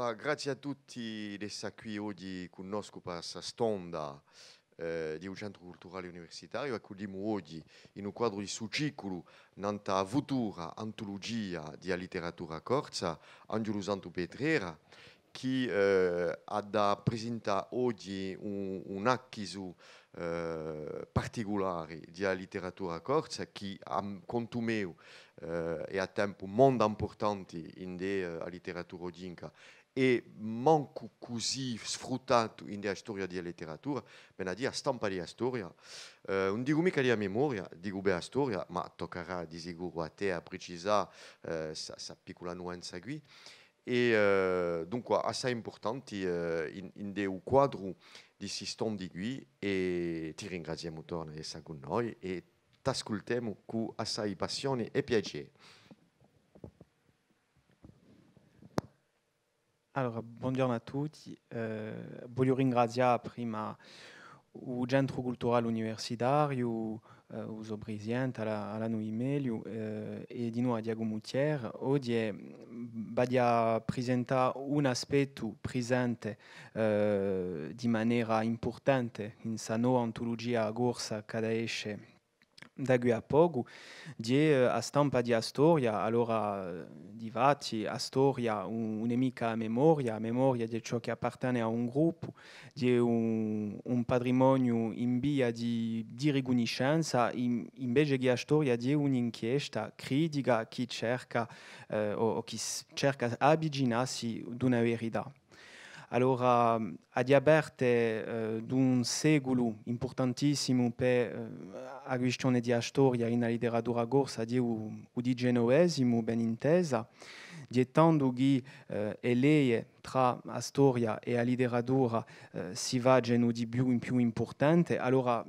Allora, grazie a tutti di essere qui oggi con noi per questa stonda eh, di un centro culturale universitario. Accogliamo oggi in un quadro di succicolo nella futura antologia di letteratura corsa Angelo Santo Petrera che eh, ha da presentare oggi un, un acchiso eh, particolare di letteratura corsa che ha contumato eh, e a tempo molto importante in della uh, letteratura odinca e manco così sfruttato in della storia della letteratura, ben a dire stampa della storia. Uh, non dico mica della memoria, dico bella storia, ma toccherà di sicuro a te a precisare questa uh, piccola nuanza qui. E uh, dunque assai importanti uh, in, in del quadro di sistema di qui e ti ringraziamo torno di essere con noi e t'ascoltiamo con assai passione e piacere. Allora, buongiorno a tutti. Eh, voglio ringraziare prima il Centro Culturale Universitario, eh, uso presidente alla, alla email eh, e di nuovo Diago Mutier. Oggi voglio presentare un aspetto presente eh, di maniera importante in questa nuova antologia corsa che esce da qui a poco, di a stampa di Astoria, allora difatti Astoria un, un'emica memoria, memoria di ciò che appartiene a un gruppo, di un, un patrimonio in via di, di riconoscenza, in, invece che Astoria di un'inchiesta critica che cerca eh, o, o che cerca avvicinarsi ad una verità. Allora, a diaberte eh, d'un secolo importantissimo per eh, questione di storia in letteratura corsa di di ben intesa, dietando che eh, e lei tra la storia e la letteratura eh, si va geno di più in più importante, allora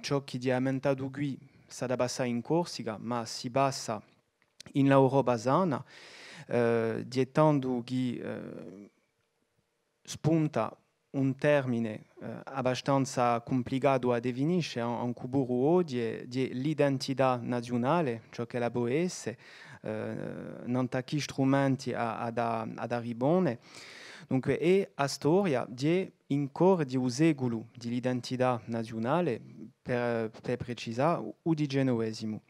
ciò che è aumentato qui sa da bassa in Corsica, ma si bassa in Europa sana, eh, eh, spunta un termine eh, abbastanza complicato a definire, un cuburo di, di l'identità nazionale, ciò che la può essere, eh, non tacchi strumenti ad, ad arrivare. Dunque, è la storia di in cor di un secolo di l'identità nazionale, per, per precisare, o di genovesimo.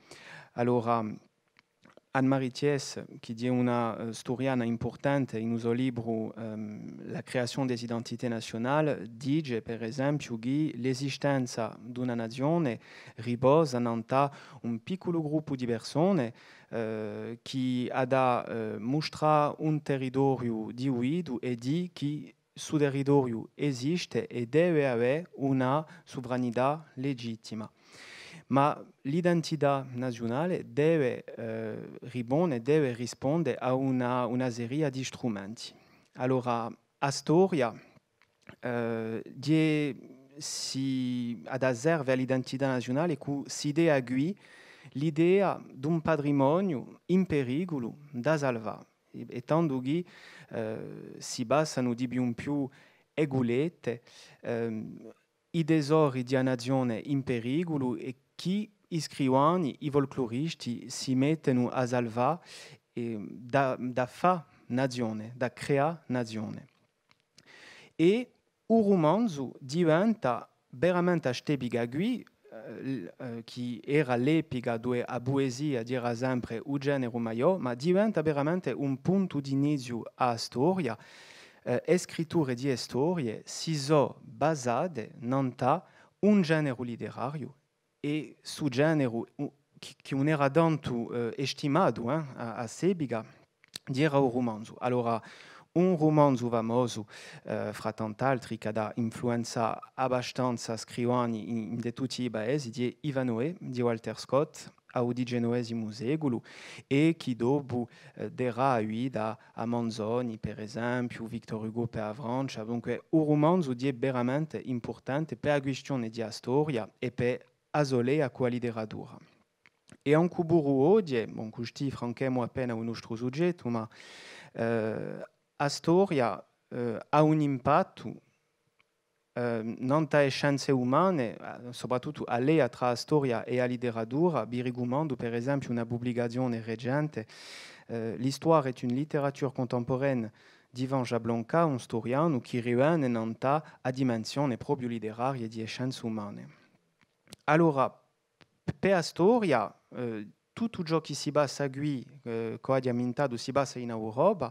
Allora, Anne-Marie Thiès, qui dit una uh, storiana importante in uso libro um, La creazione des identités nationales, dice per esempio che l'esistenza di una nazione riposa in un piccolo gruppo di persone uh, che ha da uh, mostrare un territorio diviso e di che su territorio esiste e deve avere una sovranità legittima ma l'identità nazionale deve eh, rispondere, deve rispondere a una, una, serie di strumenti. Allora, a storia eh, si ad serve all'identità nazionale si qui l'idea di un patrimonio in pericolo da salvare, e tanto che eh, si basano di più in più egolette, eh, i di una in pericolo e che i scrivani, i folcloristi si mettono a salvare eh, da, da fa nazione, da crea nazione. E il romanzo diventa veramente stepiga qui, eh, eh, che era l'epica dove la poesia era sempre un genere maggiore, ma diventa veramente un punto di inizio a storia. Eh, scritture di storie si sono basate in un genere letterario e su genere che non era tanto eh, estimato eh, a, a Sebiga, era un romanzo. Allora, un romanzo famoso, eh, fra tant'altri, che ha influenza abbastanza scrivani in, in tutti i paesi, di Ivanoe, di Walter Scott, ao XIX secolo e che dopo eh, darà da a Manzoni, per esempio, Victor Hugo per la Francia. Dunque, un romanzo è veramente importante per la questione della storia e per azole a quali letteratura. E un cuburu oggi, bon, custi franchemo appena un nostro soggetto, ma eh, la storia eh, ha un impatto eh, non le scienze umane, soprattutto a tra la storia e la letteratura, birigumando per esempio una pubblicazione recente, eh, l'histoire est une littérature contemporaine Divan Jablonka, un storiano che rimane nanta a dimensione proprio letteraria di scienze umane. Allora, per la storia, eh, tutto ciò che si basa qui, eh, che ha mintato, si basa in Europa,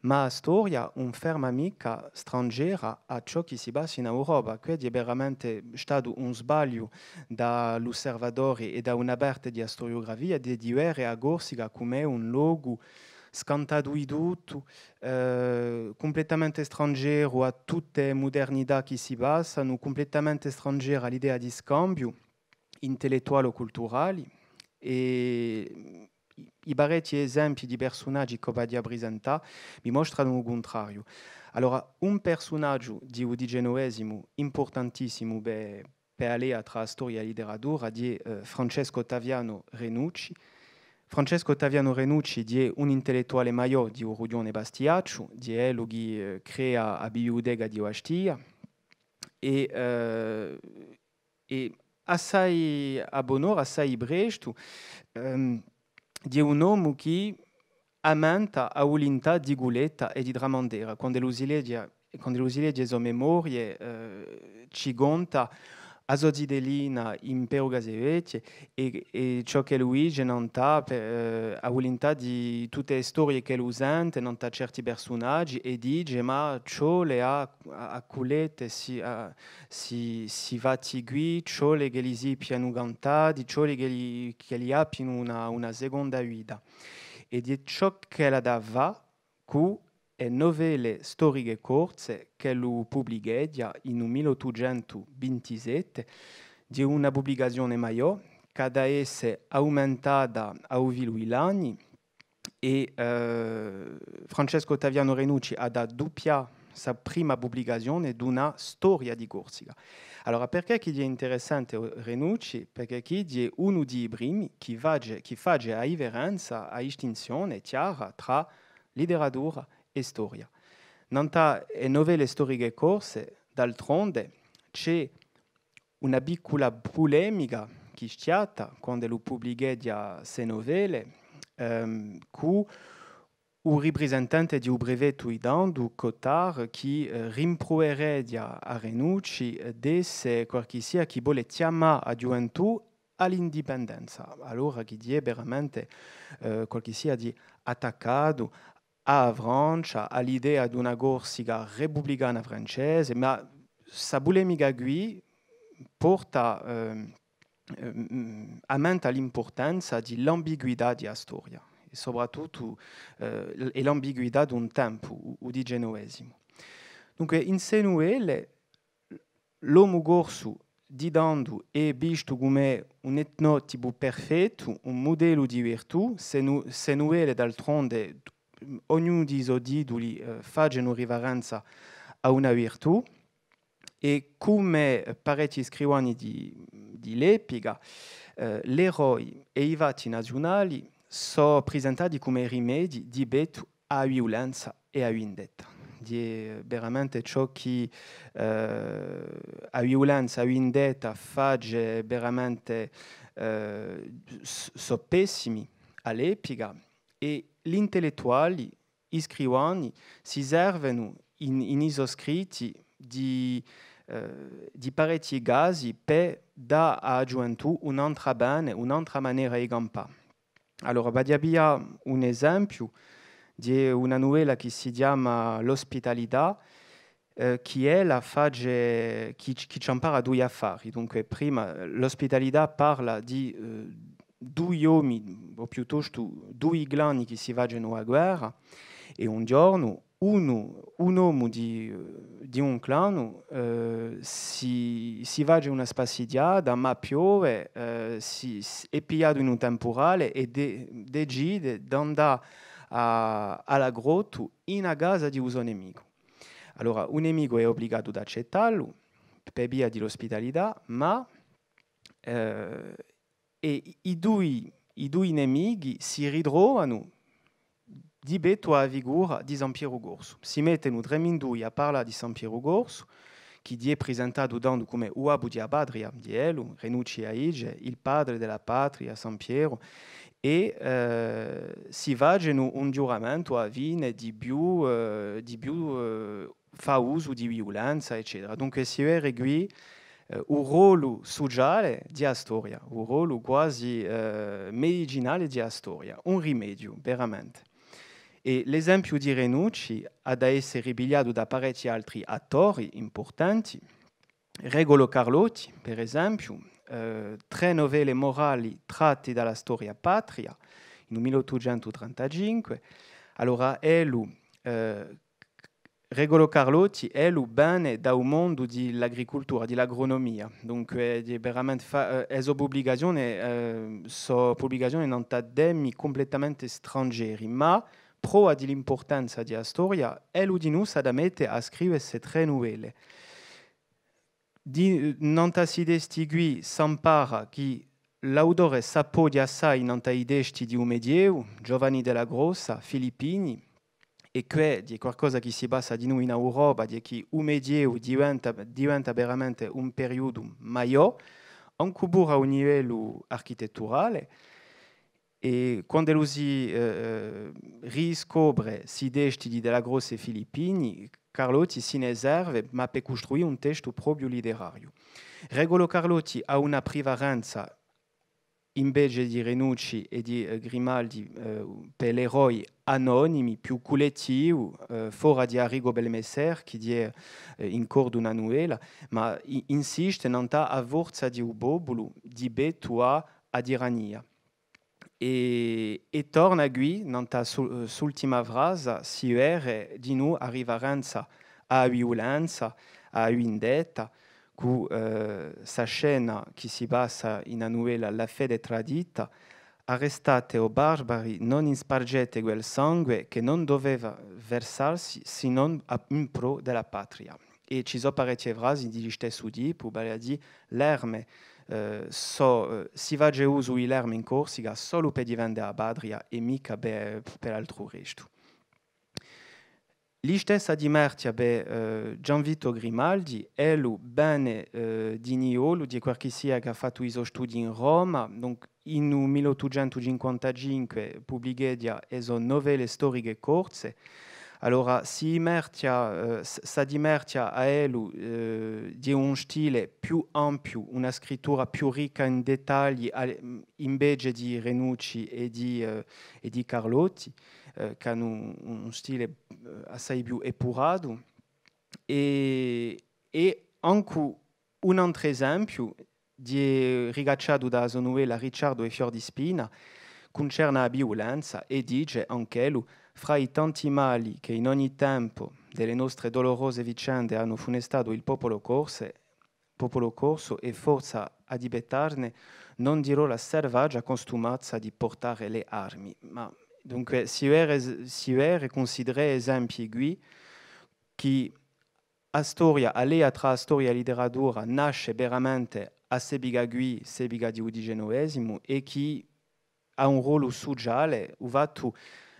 ma la storia non ferma mica straniera a ciò che si basa in Europa. Quindi è veramente stato un sbaglio dall'osservatore e da un'aperta di storiografia di dire a Corsica come un luogo scantaduiduto, eh, completamente straniero a tutte le modernità che si basano, completamente straniero all'idea di scambio intellettuale o culturale. E i parecchi esempi di personaggi che vado a presentare mi mostrano il contrario. Allora, un personaggio di Udigenoesimo importantissimo per, per la storia e letteratura è Francesco Ottaviano Renucci. Francesco Ottaviano Renucci è un intellettuale maggiore di Rudione Bastiaccio, di quello che uh, crea la biblioteca di Ostia e, uh, e assai a bonore, assai presto, um, di un uomo che amanta a ulinta di Guletta e di Dramandera. Quando l'usiledia quando l'usiledia sue memorie eh, ci conta a Zodidelina in Perugazevece e, e ciò che lui genanta eh, a ulinta di tutte le storie che lui sente, non certi personaggi e dice ma ciò le ha a culette si, a, si, si va tigui, ciò le che li si piano cantati, ciò le che li, che ha una, una seconda vita. E di ciò che la dava, cu e novelle storiche corte che lui pubblicò in 1827 di una pubblicazione maggiore, cada esse aumentata a anni e eh, Francesco Ottaviano Renucci ha da doppia sa prima pubblicazione di una storia di Corsica. Allora, perché è interessante Renucci? Perché è uno dei primi che che fa a differenza, a distinzione chiara tra letteratura e storia. Nanta e novelle storiche corse, d'altronde, c'è una piccola polemica che è quando lui pubblicò queste novelle, um, con un rappresentante di un brevetto idando, Cotard, che uh, rimproverebbe a Renucci di se qualche sia che vuole chiamare a gioventù all'indipendenza. Allora che è veramente uh, qualche sia di attaccato a Avranch, a l'idée a d'una gorsiga republicana francese, ma sa bule migagui porta euh, euh a mente l'importanza di l'ambiguità di Astoria e soprattutto euh, l'ambiguità d'un tempo o di genovesimo. Dunque, in Senuele, l'uomo gorsu didando e bisto come un etnotipo perfetto, un modello di virtù, Senuele d'altronde ognuno di questi titoli eh, fa riverenza a una virtù e come parecchi scrivani di, di l'epica, eh, l'eroe e i fatti nazionali sono presentati come rimedi di betto a violenza e a vendetta. Di veramente ciò che eh, a violenza a vendetta fa veramente eh, so pessimi all'epica e gli intellettuali, i scrivani, si servono in, in iso scritti di, eh, di parecchi casi per dare a gioventù un'altra bene, un'altra maniera di campare. Allora, abbiamo un esempio di una novella che si chiama L'ospitalità, eh, che la fase che, che ci impara due affari. Dunque, prima, l'ospitalità parla di eh, due uomini, o piuttosto due glani che si vanno a guerra, e un giorno uno, un uomo di, di un clan eh, si, si va a una spassidiata, ma piove, eh, si, è pigliato in un temporale e de, decide di andare alla grotta in a casa di un nemico. Allora, un nemico è obbligato ad accettarlo per via dell'ospitalità, ma eh, e i due, i due nemici si ritrovano di betto a figura di San Piero Gorso. Si mettono tre mindui a parlare di San Piero Gorso, che è presentato dando come uomo di patria di Elu, Renucci Aige, il padre della patria, San Piero, e eh, si facciano un giuramento a fine di più, eh, di più eh, fa uso di violenza, eccetera. Dunque si qui eh, un ruolo sociale di storia, un ruolo quasi eh, medicinale di storia, un rimedio, veramente. E l'esempio di Renucci ha da essere ripigliato da parecchi altri attori importanti. Regolo Carlotti, per esempio, eh, tre novelle morali tratte dalla storia patria nel 1835. Allora, Elu, eh, Regolo Carlotti è lo bene da un mondo dell'agricoltura, dell'agronomia. Dunque, è veramente fa, eh, è obbligazione, eh, so pubblicazioni non temi completamente stranieri, ma pro dell'importanza della storia, è di noi da mettere a scrivere queste tre novelle di nanta-side stigui s'empara chi l'autore s'appodia assai nanta idesti di un medieu, Giovanni della Grossa, Filippini, e che di qualcosa che si basa di noi in Europa, di che un medieu diventa, diventa veramente un periodo maggiore, anche a un livello architetturale, e quando lui si eh, riscopre si desti della Grossa e Filippini, Carlotti si ne serve, ma per costruire un testo proprio letterario. Regolo Carlotti ha una prevalenza invece di Renucci e di uh, Grimaldi uh, per eroi anonimi più collettivi, uh, fuori di Arrigo Belmesser, che è uh, in cor una novella, ma insiste nella a forza di popolo di betua ad irania. E, e torna qui, nella ultima frase, si vede di noi arrivarenza a violenza, a vendetta, con eh, sa scena che si basa in una novella La fede tradita, arrestate o barbari non inspargete quel sangue che non doveva versarsi se non in pro della patria. E ci sono parecchie frasi di stesso tipo, vale a dire, l'erme Uh, so, uh, si va uso l'erme in Corsica solo per diventare a Badria e mica per, per altro resto. Li stessa di Mertia be uh, Gianvito Grimaldi lo bene uh, di Niolo di qualche sia che ha fatto i suoi studi in Roma, donc in 1855 pubblica le novelle storiche corse, allora, si mertia, eh, sa di mertia a Elu eh, di un stile più ampio, una scrittura più ricca in dettagli invece di Renucci e di, eh, e di Carlotti, eh, che hanno un, stile eh, assai più epurato. E, e anche un altro esempio di rigacciato da novella Ricciardo e Fior di Spina concerne la violenza e dice anche lui fra i tanti mali che in ogni tempo delle nostre dolorose vicende hanno funestato il popolo, corse, popolo corso e forza a dibetarne, non dirò la selvaggia costumatza di portare le armi. Ma dunque si vede considerare esempi qui che a storia, alea tra storia e letteratura, nasce veramente a Sebiga Gui, Sebiga di Udigenovesimo e che ha un ruolo sociale, uvato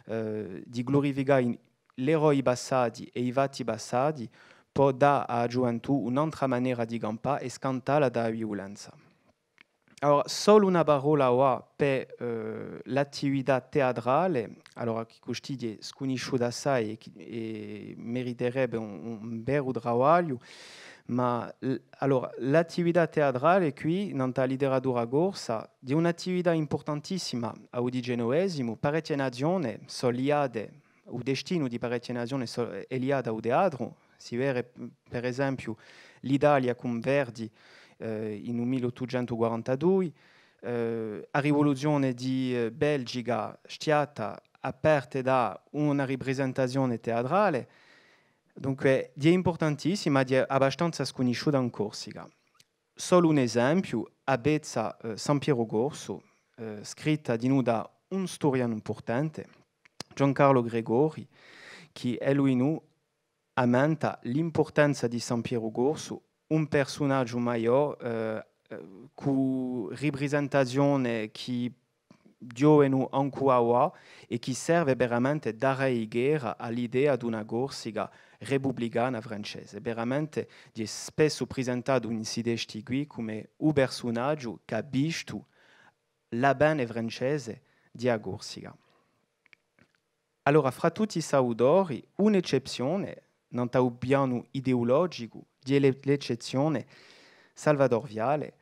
eh, di glorificare l'eroi passati e i fatti passati può dare alla gioventù un'altra maniera di campare e scantare dalla violenza. Allora, solo una parola per eh, l'attività teatrale, allora che è sconosciuta assai e, e meriterebbe un, un vero lavoro, ma allora, l'attività teatrale qui, nella letteratura corsa, è un'attività importantissima a di genoesimo, parecchie nazioni sono liate, il destino di parecchie nazioni è liato teatro, si vede per esempio l'Italia con Verdi eh, in 1842, eh, la rivoluzione di eh, Belgica è stata aperta da una rappresentazione teatrale, Dunque, è importantissima, è abbastanza sconosciuta in Corsica. Solo un esempio, a Bezza eh, San Piero Gorso, eh, scritta di noi da un storiano importante, Giancarlo Gregori, che è lui nu ammenta l'importanza di San Piero Gorso, un personaggio maggiore eh, eh con rappresentazione che Dio è ancora e che serve veramente dare guerra all'idea di una Corsica repubblicana francese. Veramente è spesso presentato in sidesti qui come un personaggio che ha visto la bene francese di Agorsiga. Allora, fra tutti i saudori, un'eccezione, non un piano ideologico, di l'eccezione salvadorviale.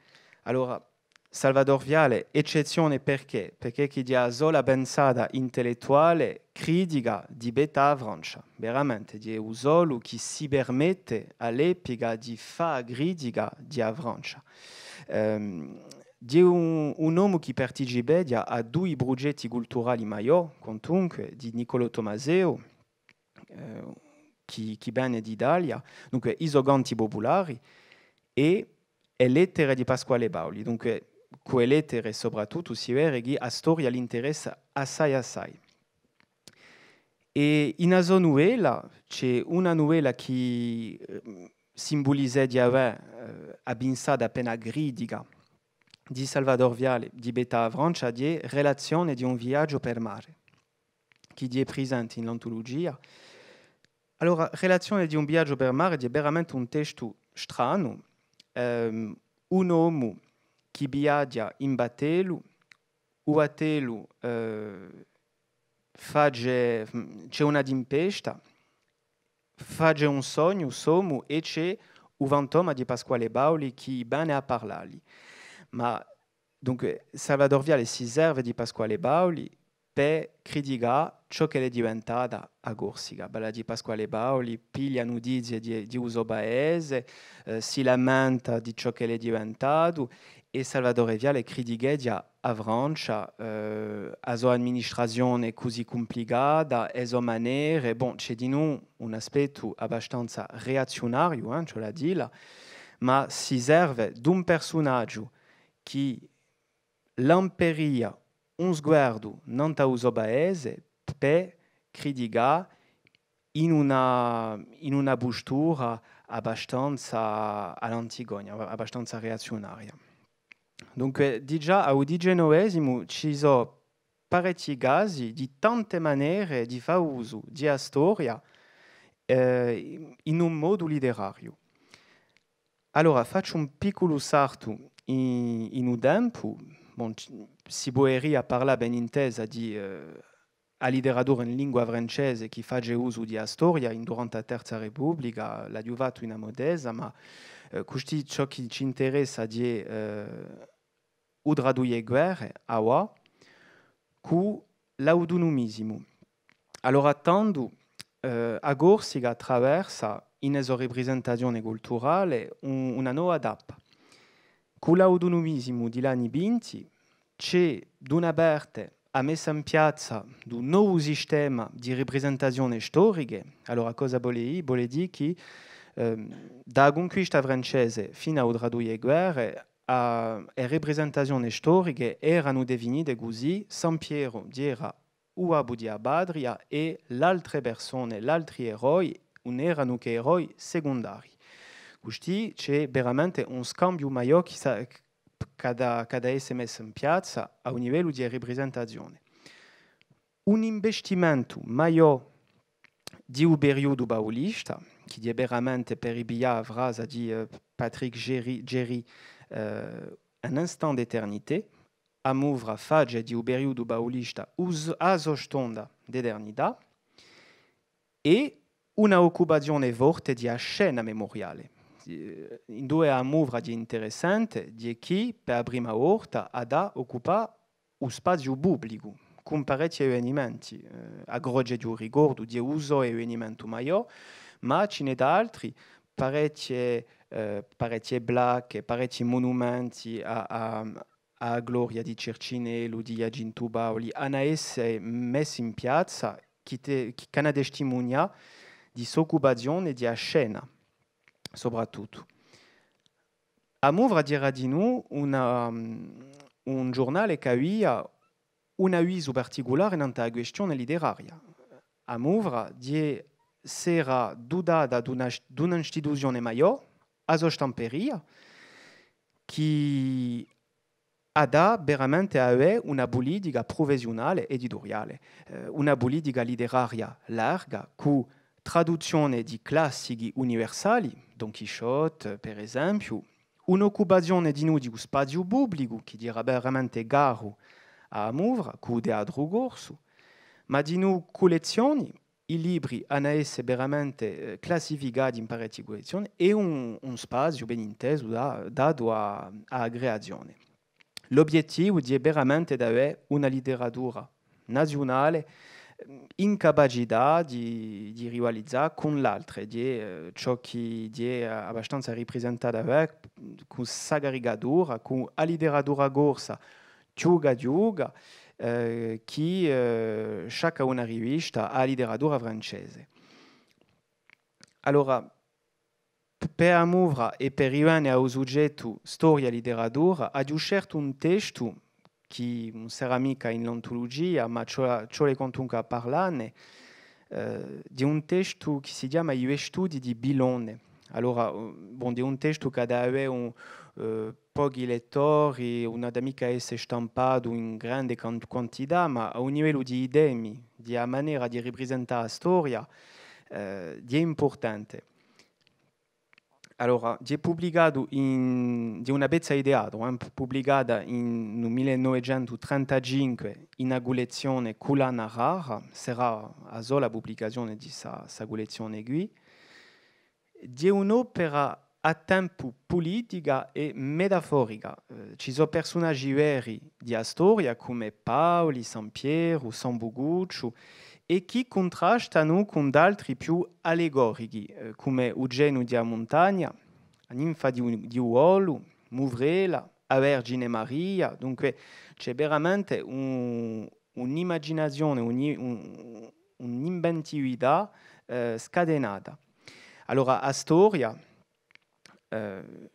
Allora, Salvador Viale, eccezione perché? Perché chi ha solo la pensata intellettuale critica di beta Francia, veramente, di un solo che si permette all'epoca di fare critica di Francia. Um, di un, un uomo che partecipa a due progetti culturali maggiori, comunque, di Niccolò Tomaseo, eh, che, che viene d'Italia, dunque isoganti popolari, e, lettere di Pasquale Bauli. Dunque, quelle soprattutto si vede che a storia gli interessa assai assai. E in questa novella c'è una novella che eh, simbolizza di avere eh, abbinzata appena gridica di Salvador Viale di Beta Francia di relazione di un viaggio per mare che è presente in l'antologia. Allora, relazione di un viaggio per mare è veramente un testo strano. Um, un uomo che viaggia in battello, o battello eh, c'è una tempesta, fa un sogno, sommo, e c'è un fantoma di Pasquale Bauli che bene a parlare. Ma dunque Salvador Viale si serve di Pasquale Bauli per criticare ciò che è diventata a Corsica. Bella di Pasquale Bauli piglia notizie di, di uso paese, eh, si lamenta di ciò che è diventato e Salvatore Viale critica a Francia eh, a sua amministrazione così complicata e sua maniera, bon, c'è di noi un aspetto abbastanza reazionario, eh, ce la ma si serve di un personaggio che l'imperia un sguardo non a uso paese per criticare in una, in una postura abbastanza all'antigonia, abbastanza reazionaria. Dunque, già al XIX ci sono parecchi casi di tante maniere di fare uso di storia eh, in un modo letterario. Allora, faccio un piccolo salto in, in un tempo. Bon, si può parlare ben intesa di eh, a litteratore in lingua francese che fa uso di storia durante la Terza Repubblica, l'ha giuvato in Amodesa, ma eh, questo ciò che ci interessa di eh, udraduie guerre awa cu l'autonomismo. Allora, tanto eh, a Gorsiga attraversa in esso rappresentazione culturale un, una nuova tappa. Con l'autonomismo di anni 20 c'è d'una parte a messa in piazza di un nuovo sistema di rappresentazione storica. Allora, cosa vuol dire? Dire che eh, da conquista francese fino a Udraduie guerre a, le rappresentazioni storiche erano definite così, San Piero era Uabu di Abadria e le altre persone, gli altri eroi, non erano che eroi secondari. Quindi c'è veramente un scambio maggiore che cada, cada essere messo in piazza a un livello di rappresentazione. Un investimento maggiore di un periodo baulista, che è veramente per i biavras di uh, Patrick Géry, Géry euh, un instant d'éternité, amouvra fage di uberiudu baulista us azostonda d'edernità e una occupazione forte di scena memoriale. In due amouvra di interessante di chi per prima volta ha occupato un spazio pubblico con parecchi avvenimenti, eh, a groge di un ricordo di uso e avvenimento maggiore, ma ce n'è da altri parecchie eh, parecchie placche, parecchi monumenti a, a, a gloria di Cercinello, di Jacinto Bauli, hanno essere messi in piazza che, hanno testimonia di soccupazione di scena, soprattutto. A Mouvra dirà di noi un giornale che aveva un avviso particolare in la questione letteraria. A Mouvra di sera dudata di un'istituzione maggiore a stamperia che ha veramente avere una politica professionale editoriale, eh, una politica letteraria larga con traduzione di classici universali, Don Quixote per esempio, un'occupazione di noi di spazio pubblico che dirà veramente caro a Amuvra, cu teatro corso, ma di nu collezioni i libri hanno essere veramente eh, classificati in parecchie collezioni e un, un spazio ben inteso da, dato a, a aggregazione. L'obiettivo è veramente avere una letteratura nazionale in capacità di, di rivalizzare con l'altra, di eh, ciò che è abbastanza rappresentato avec, con questa caricatura, con la letteratura corsa, giuga giuga, eh, che eh, chaque una rivista ha letteratura francese. Allora, per amuvra e per arrivare al soggetto storia e letteratura, ha scelto un testo un ceramica in l'ontologia, ma ciò, le contunca parlane, eh, di un testo che si chiama I studi di Bilone. Allora, bon, di un testo che aveva un, uh, pochi lettori, una mica essere stampato in grande quantità, ma a un livello di idee, di maniera di rappresentare la storia, eh, è importante. Allora, è pubblicato in, di una pezza ideata, eh, pubblicata in, nel 1935 in una collezione Culana Rara, sarà la sola pubblicazione di questa collezione qui, di un'opera a tempo politica e metaforica. Eh, ci sono personaggi veri di storia come Paoli, San Piero, San Buguccio e che contrastano con altri più allegorici eh, come Eugenio di Montagna, la ninfa di, di Uolo, Muvrela, la Vergine Maria. Dunque c'è veramente un, un'immaginazione, un, un'inventività eh, scatenata. Allora, a storia eh,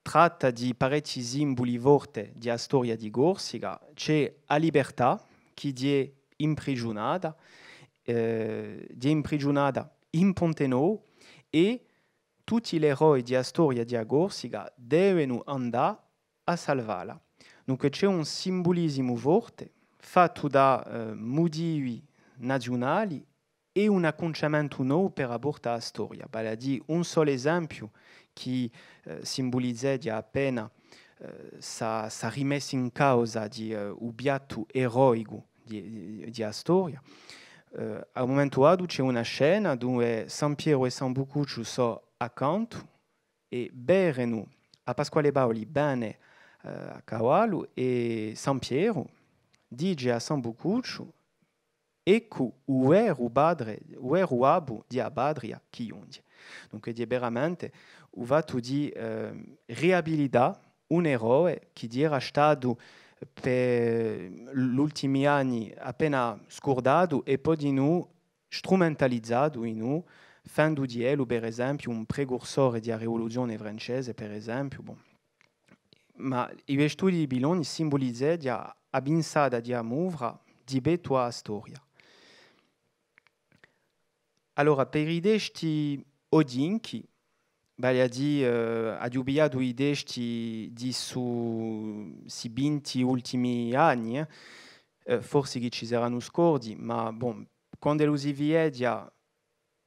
tratta di parecchi simboli forti di storia di Corsica, c'è la libertà che è imprigionata, eh, è imprigionata in Pontenò e tutti gli eroi di storia di Corsica devono andare a salvarla. Dunque c'è un simbolismo forte fatto da eh, motivi nazionali e un acconciamento nuovo per apportare la storia. Vale a dire un solo esempio che eh, simbolizza appena eh, sa, sa rimessa in causa di uh, un biatto eroico di, di, di storia. Uh, al momento ad c'è una scena dove San Piero e San Bucuccio sono accanto e berono a Pasquale Bauli bene uh, a cavallo e San Piero dice a San Bucuccio ecco o padre, o abu di Abadria Chiondia. Dunque, è veramente o fatto di eh, riabilitare un eroe che era stato per gli ultimi anni appena scordato e poi di noi strumentalizzato in noi, di lui, per esempio, un precursore della rivoluzione francese, per esempio. Bon. Ma i studi di Biloni simbolizzano la binsada di Amuvra di Betua storia. Allora, per i desti odinchi, vale a dire, uh, adjubiato i desti di su si binti ultimi anni, eh, forse che ci saranno scordi, ma bon, quando lo si viedia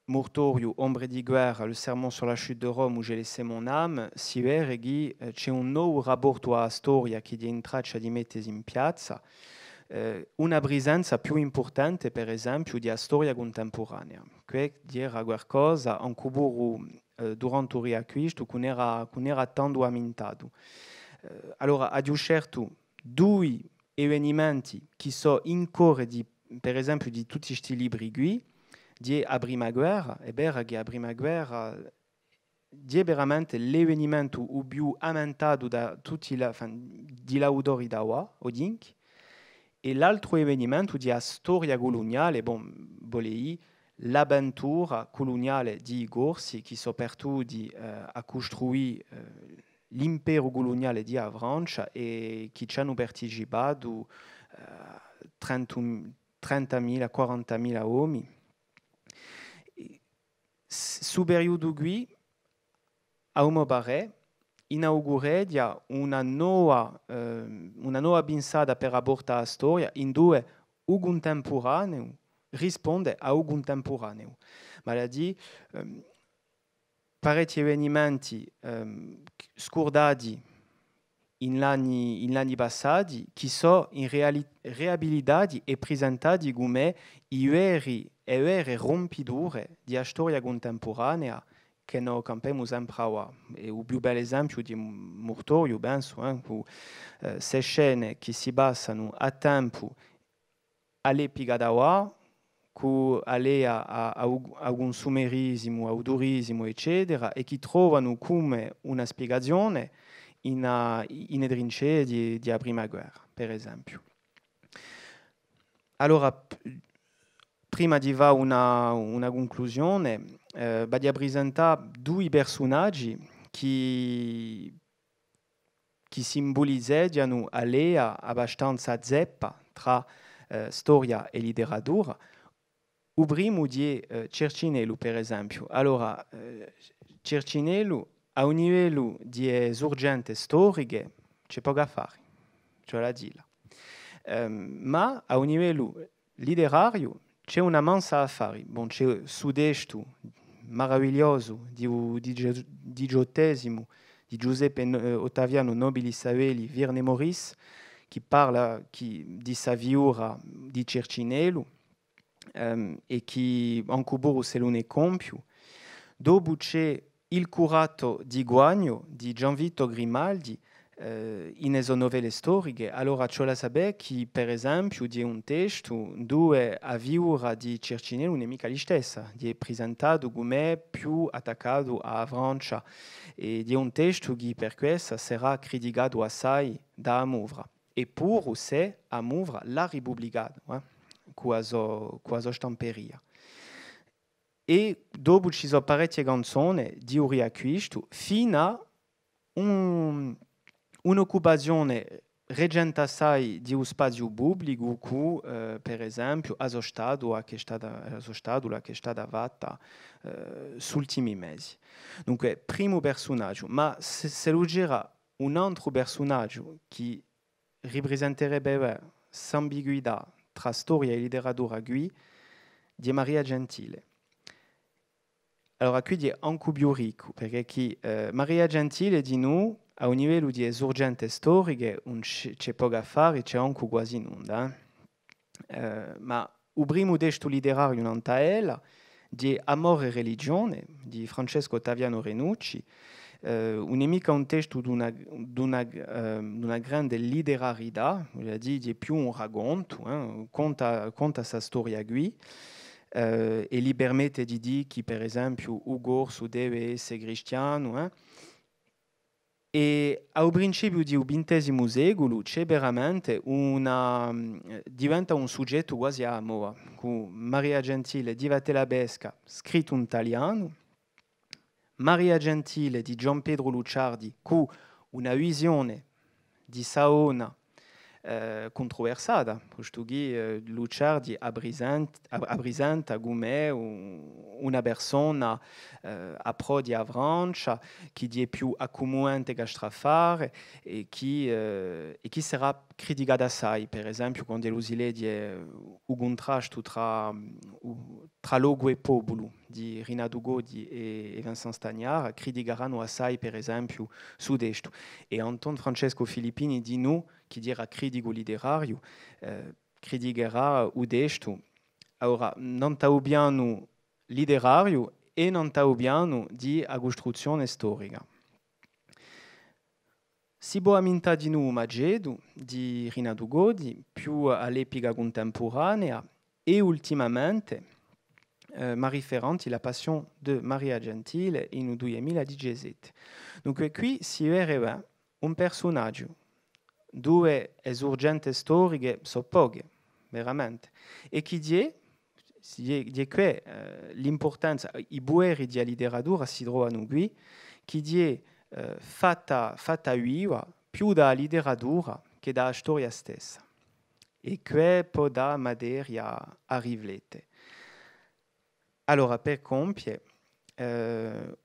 Mortorio, Ombre di guerra, le sermon sur la chute de Rome où j'ai laissé mon âme, si vede che c'è un nuovo rapporto alla storia che in traccia di mettere in piazza, eh, una presenza più importante, per esempio, di storia contemporanea, che era qualcosa in cui Euh, duranturi acquistu cun era, cun era tanto amintado. Euh, allora, adiucertu due avvenimenti che sono in core, di, per esempio, di tutti questi libri qui, di Abrimaguer, e beh, che Abrimaguer è veramente l'avvenimento più amentato da tutti la, fin, di laudori d'Awa, Odink, e l'altro avvenimento di Astoria Coloniale, bon, volei, l'avventura coloniale di Gorsi, che soprattutto eh, ha costruito eh, l'impero coloniale di Francia e che ci hanno partecipato eh, 30.000, 40.000 uomini. Su periodo qui, a Umo Barret, inauguredia una nuova, eh, una nuova pensata per abordare la storia in due o contemporaneo risponde a un contemporaneo. Vale a dire, parecchi avvenimenti eh, scordati in anni, in anni passati che sono in reali, riabilitati e presentati come i e vere rompidure di storia contemporanea che noi campiamo sempre ora. E il più bel esempio di Murtorio, penso, eh, con eh, se scene che si basano a tempo all'epica che allea a, a, a, un sumerismo, a un durismo, eccetera, e che trovano come una spiegazione in, in trincee di, di prima guerra, per esempio. Allora, prima di fare una, una conclusione, eh, Badia presenta due personaggi che, che simbolizzano l'area abbastanza zeppa tra eh, storia e letteratura. Primo è eh, Cercinello, per esempio. Allora, eh, Cercinello a un livello di urgenze storiche c'è poco da fare, cioè la dire. Um, ma a un livello letterario c'è una mansa affari. Bon, c'è Sudesto, meraviglioso, di, di, di Giotesimo, di Giuseppe eh, Ottaviano Nobili Savelli, Virne Maurice, che parla che, di Saviura di Cercinello um, e Boro se lo ne compio. Dopo c'è Il curato di Guagno di Gianvito Grimaldi eh, in eso novelle storiche. Allora ciò la sape che per esempio di un testo dove a viura di Cercinello non è mica la stessa, di presentato come più attaccato a Francia e di un testo che per questo sarà criticato assai da Amouvra. Eppure se Amouvra l'ha ripubblicato, eh? Quasi, quasi stamperia. e dopo ci sono parecchie canzoni di riacquisto fino a un, un'occupazione reggente assai di un spazio pubblico che, eh, per esempio, è stata, stato, che è stata fatta eh, sugli ultimi mesi. Dunque, primo personaggio, ma se, se lo gira un altro personaggio che rappresenterebbe l'ambiguità tra storia e letteratura qui, di Maria Gentile. Allora, qui è anche più perché qui, eh, Maria Gentile di noi, a un livello di esorgente storiche, c'è poco da fare, c'è anche quasi nulla. Eh? Eh, ma il primo testo letterario in Antaella, di Amore e Religione, di Francesco Ottaviano Renucci, eh, non è mica un testo di una, eh, grande letterarietà, vuol dire, è più un racconto, eh? conta, conta sa storia qui, eh, e gli permette di dire che per esempio un corso deve essere cristiano. Eh? E al principio del XX secolo c'è veramente una, diventa un soggetto quasi a moda, Maria Gentile di Vattelabesca, scritto in italiano, Maria Gentile di Gian Pedro Lucciardi, con una visione di Saona eh, controversata, posto che eh, Lucciardi rappresenta come una persona eh, a pro di Francia che è più accomodante che strafare e che, eh, e che sarà criticata assai, per esempio quando l'usile di un contrasto tra, tra logo e popolo di Rinato Godi e, e Vincent Stagnard criticheranno assai per esempio su questo e Anton Francesco Filippini di noi che dirà critico letterario, eh, criticherà udesto. Ora, non taubiano letterario e non taubiano di costruzione storica. Si può amintà di noi Magedo, di Rinato Godi, più all'epica contemporanea e ultimamente eh, ma riferenti la passion di Maria Gentile in 2017. Dunque qui si vede un personaggio due esurgenze storiche sono poche, veramente. E chi è, di qui eh, l'importanza, i bueri di letteratura si trovano qui, chi eh, fatta, fatta viva più da letteratura che da storia stessa. E qui può da materia a riflettere. Allora, per compiere, eh,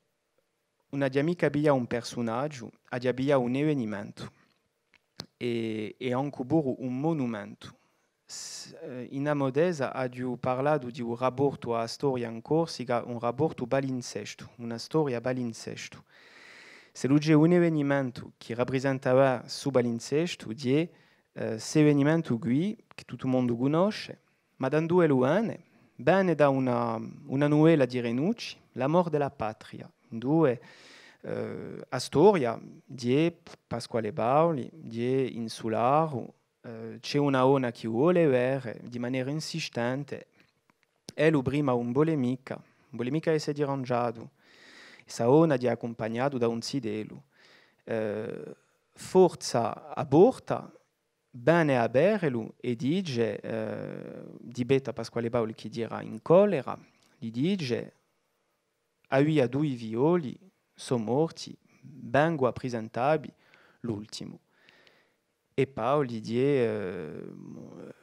una diamica abbia un personaggio, abbia un evento e, e anche un monumento. Eh, in Amodesa ha parlato di un rapporto alla storia in Corsica, un rapporto balincesto, una storia balincesto. Se lui un avvenimento che rappresentava su balincesto di eh, questo avvenimento qui, che tutto il mondo conosce, ma da due anni, bene da una, una novella di Renucci, L'amor della patria, due eh, a storia di Pasquale Bauli, di Insularo, eh, c'è una ona che vuole vedere di maniera insistente, e lui prima un bolemica, un bolemica che si è dirangiato, questa ona di accompagnato da un sidelo. Eh, forza aborta, bene a berelu e dice, eh, di beta Pasquale Bauli che dirà in collera, gli dice, a lui a due violi, sono morti, bengo presentabili, l'ultimo. E Paoli dice, eh,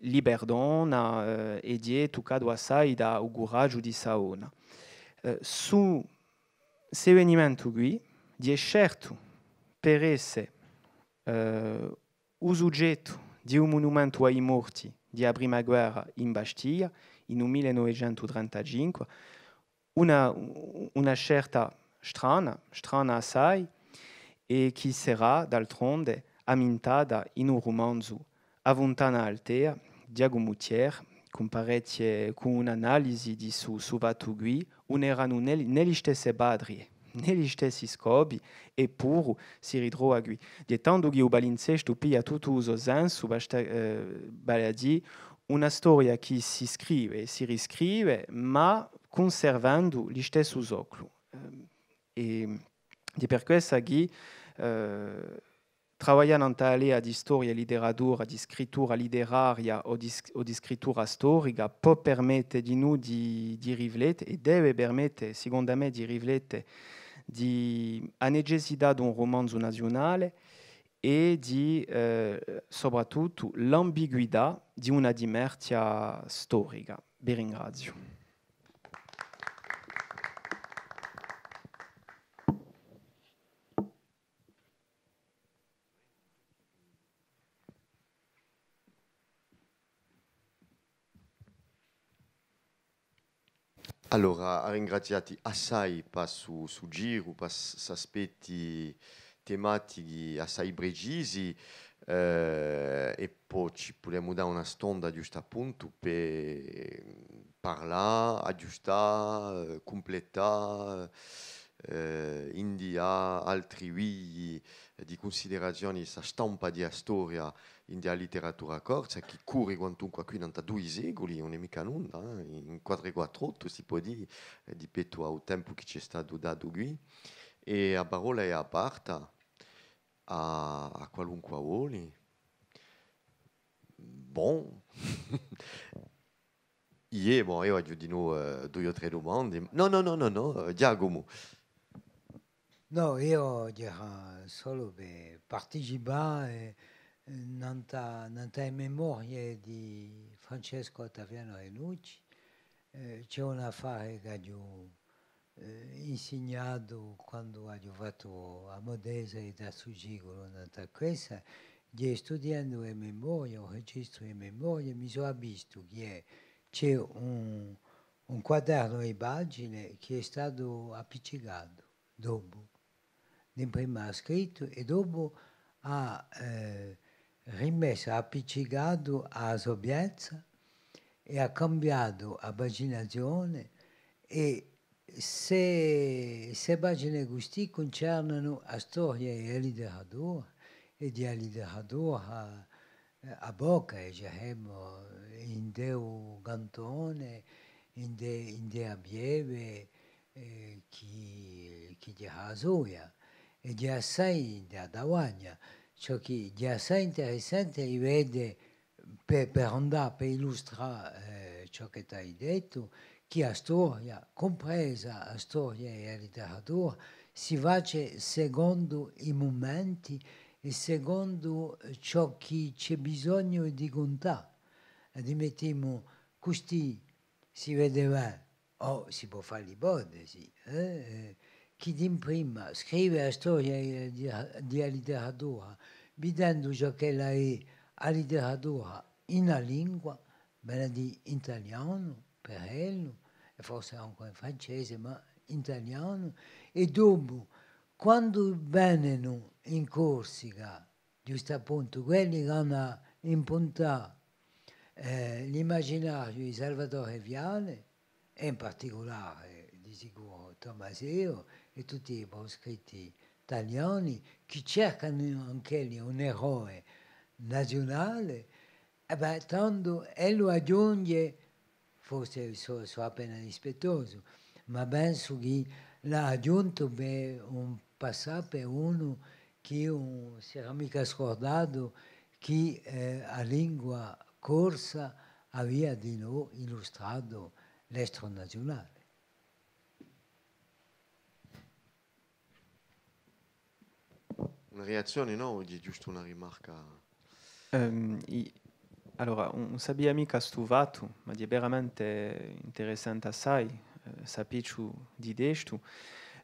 liberdona eh, e die tucado assai da auguraggio di Saona. Eh, su questo avvenimento qui, di certo per essere eh, un soggetto di un monumento ai morti di prima guerra in Bastiglia, in 1935, una, una certa strana, strana assai, e che sarà d'altronde amintata in un romanzo a Vontana Altea, Diago Mutier, con, con un'analisi di su, su Vatugui, un erano negli, negli stessi badri, negli stessi scopi, eppure si ritrova qui. Di tanto che il balincesto pia tutto uso senso, basta eh, baladi, una storia che si scrive e si riscrive, ma conservando gli stessi occhi. E di per questo che eh, trabalhando nella area di storia letteratura, di scrittura letteraria o di, o di scrittura storica può permettere di noi di, di riflettere e deve permettere, secondo me, di riflettere di, a necessità di un romanzo nazionale e di eh, soprattutto l'ambiguità di una dimertia storica. Vi ringrazio. Allora, ringraziati assai per su, su giro, per aspetti tematici assai precisi eh, e poi ci possiamo dare una stonda giusta appunto per parlare, aggiustare, completare, eh, india altri vigli di considerazioni, questa stampa di storia in della letteratura corsa che curi quantunque qui non due secoli, non è mica nulla, eh? in 448 si può dire, eh, di petto al tempo che ci è stato dato qui, e la parola è aperta a, a qualunque. Bon. Bon, io ho di uh, due o tre domande. No, no, no, no, no. No, io dirò solo per partecipare nanta, nanta memoria di Francesco Ottaviano Renucci. Eh, c'è un affare che ho eh, insegnato quando ho fatto a Modesa e da Sugigolo, nata questa, di studiando le memorie, un registro di memoria, mi sono visto che c'è un, un quaderno di pagine che è stato appiccicato dopo, prima ha scritto e dopo ha eh, rimesso appiccicato alla sobriezza e ha cambiato la paginazione e se, se pagine queste concernono la storia e la letteratura e di letteratura a bocca e diciamo in deu cantone in de in de abieve eh, chi chi di Hasoia e di assai di Adawagna ciò che è assai interessante vede per, per andare per illustrare eh, ciò che ti hai detto, che la storia, compresa la storia e la letteratura, si face secondo i momenti e secondo ciò che c'è bisogno di contare. Admettiamo, così si vedeva, oh, si può fare l'ipotesi, eh? Chi prima scrive la storia di letteratura, vedendo ciò che è la letteratura in una lingua, bene di italiano, per lui, e forse anche in francese, ma italiano e dopo, quando vennero in Corsica, giusto appunto, quelli che hanno impuntato eh, l'immaginario di Salvatore Viale, e in particolare di sicuro Tommaseo e tutti i scritti italiani, che cercano anche lì un eroe nazionale, e beh, tanto e lo aggiunge, forse sono, sono appena rispettoso, ma penso che l'ha aggiunto per un passato per uno che non si era mica scordato che eh, a lingua corsa aveva di noi illustrato l'estro nazionale. Una reazione, no? O giusto una rimarca? Um, i, allora, un sabia mica stuvato, ma è veramente interessante assai, uh, sapiccio di desto.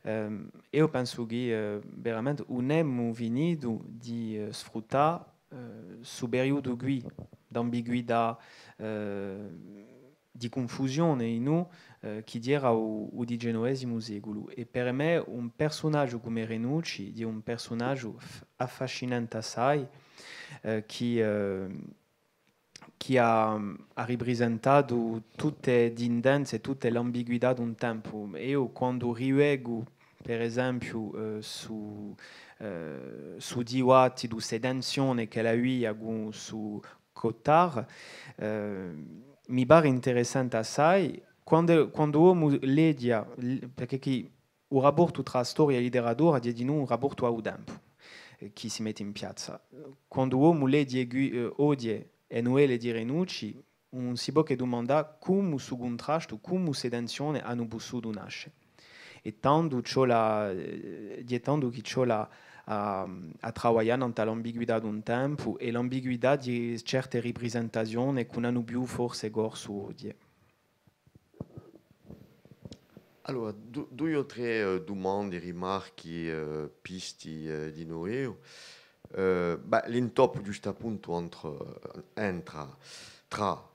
Um, io penso che uh, veramente non abbiamo finito di uh, sfruttare uh, su periodo qui de confusão né, inu, uh, eh, que dira o, o XIX século. E per me, um personagem como Renucci é um personagem affascinante assai, uh, que, uh, que ha, ha representado tutte le dindenze, tutte le ambiguità di un tempo. Io, quando riego, per esempio, eh, su, eh, su Diwati, su su Cotard, mi pare interessante assai quando, quando uomo legge, perché il rapporto tra storia e letteratura è di un rapporto a tempo che si mette in piazza. Quando uomo legge eh, odia e Noele di Renucci, non si può che domandare come su contrasto, come se tensione hanno potuto nascere. E tanto la, eh, di tanto che c'è la, a, a travaillat dans l'ambiguïté d'un temps et l'ambiguïté de certaines représentations et qu'on a plus force gore sur Dieu. Alors, deux ou trois euh, demandes remarques euh, pistes euh, de Noé. Bah, l'intop, juste à entre, tra,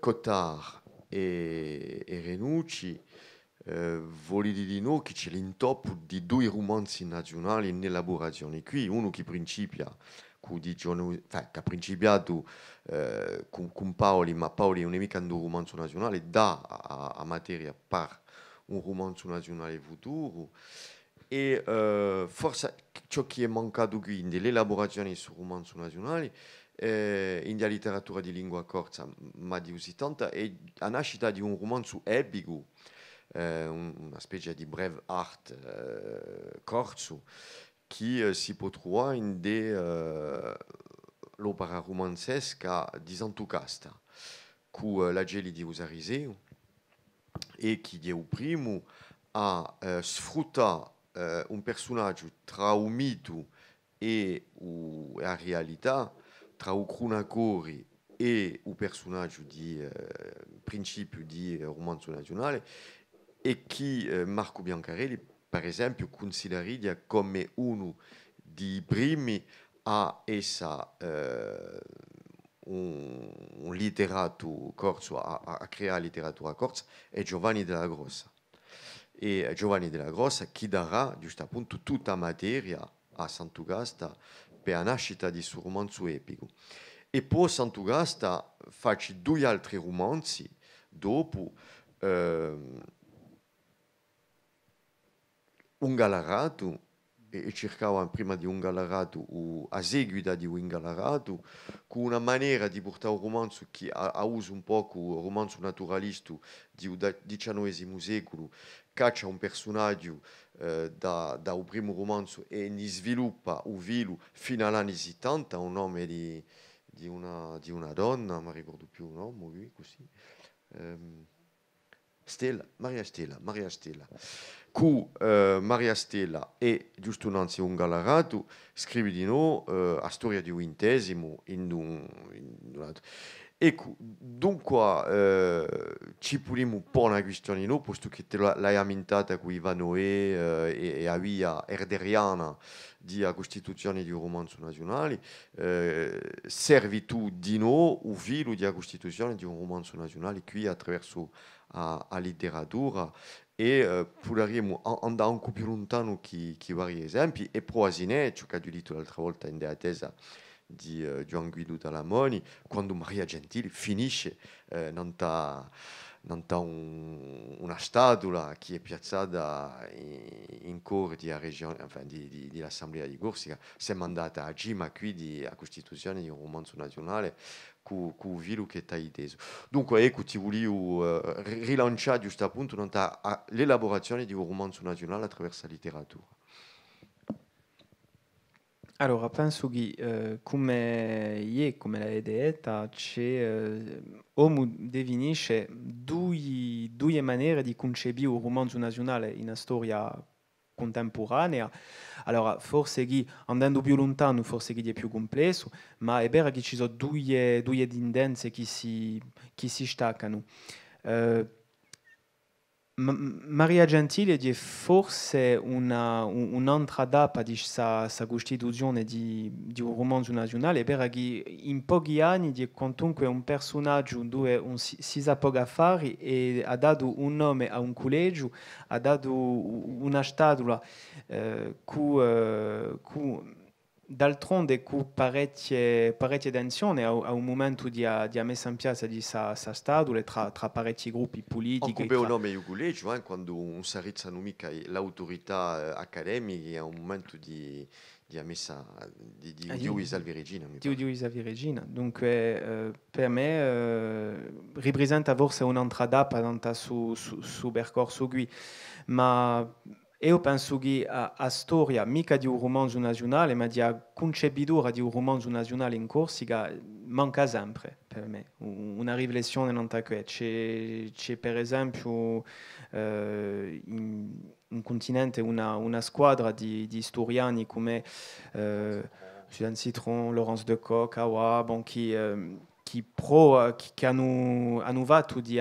Cotard et, et Renucci. Eh, dire di noi che c'è l'intoppo di due romanzi nazionali in elaborazione. Qui, uno che principia di John, cioè, che ha principiato eh, con, con, Paoli, ma Paoli è mica un romanzo nazionale, dà a, a materia per un romanzo nazionale futuro. E eh, forse ciò che è mancato qui nell'elaborazione sul romanzo nazionale eh, in letteratura di lingua corsa, ma di usi tanta, è la nascita di un romanzo epico una specie di breve art eh, corso che eh, si può trovare in eh, l'opera romanzesca di Sant'Ugasta con la geli di Usariseu e che è il primo a eh, sfruttare eh, un personaggio tra un mito e la realtà, tra un cronacore e un personaggio di eh, principio di romanzo nazionale e che eh, Marco Biancarelli, per esempio, considera come uno dei primi a essere eh, un, un, letterato corso, a, a, creare letteratura corsa, è Giovanni della Grossa. E Giovanni della Grossa che darà giusto appunto tutta materia a Sant'Ugasta per la nascita di suo romanzo epico. E poi Sant'Ugasta faccio due altri romanzi dopo. Eh, un galarato e cercava prima di un galarato o a seguito di un galarato con una maniera di portare un romanzo che ha, ha uso un po' il romanzo naturalista di XIX secolo caccia un personaggio eh, da, da un primo romanzo e ne sviluppa un vilo fino agli anni 70 un nome di, di, una, di una donna non mi ricordo più un nome così. Um, Stella, Maria Stella, Maria Stella. Cu eh, Maria Stella e giusto innanzi un galarato scrive di noi eh, la storia di un intesimo in un, in un ecco dunque eh, ci puliamo un po' una questione no posto che te l'hai ammentata con Ivanoe eh, e, e a via erderiana di a costituzione di un romanzo nazionale. Eh, servi tu di noi un filo di a costituzione di un romanzo nazionale qui attraverso a, a letteratura e uh, potremmo andare un po' più lontano che, che vari esempi e proasine, ciò che ho detto l'altra volta in attesa Gian Guido Talamoni, quando Maria Gentili finisce uh, non ta non ha un, una statua che è piazzata in, in cor di, regione, enfin, di, di, di l'Assemblea di Corsica, si è mandata a Gima qui di, a Costituzione di un romanzo nazionale con il vilo che è inteso. Dunque, ecco, ti volevo uh, rilanciare giusto appunto l'elaborazione di un romanzo nazionale attraverso la letteratura. Allora, penso che eh, come ieri, come l'hai detto, c'è eh, Omu definisce due, due maniere di concepire un romanzo nazionale in storia contemporanea. Allora, forse che andando più lontano, forse che è più complesso, ma è vero che ci sono due, due tendenze che si, che si staccano. Uh, Maria Gentile è forse una, un'altra data di questa costituzione di, di, un romanzo nazionale. Perché in pochi anni è comunque un personaggio dove un, si sa poco fare e ha dato un nome a un collegio, ha dato una statua eh, con, eh, D'altronde, cu parecchie, parecchie tensioni a, a un momento di, di messa in piazza di questa statua tra, tra parecchi gruppi politici. Come un nome Iuguleggio, eh, quando un sarizza mica l'autorità accademica a un momento di, di messa di, di, di Luisa Virgina. Di Luisa Virgina. Dunque, eh, per me eh, rappresenta forse un'altra data su, su, su percorso qui, ma io penso che a, a storia mica di un romanzo nazionale, ma di concepitura di un romanzo nazionale in Corsica manca sempre per me. Una riflessione non c'è. C'è, per esempio eh, in, in continente una, una squadra di, di storiani come eh, Suzanne Citron, Laurence de Coq, Awa, bon, qui, eh, che, pro, che hanno, hanno fatto di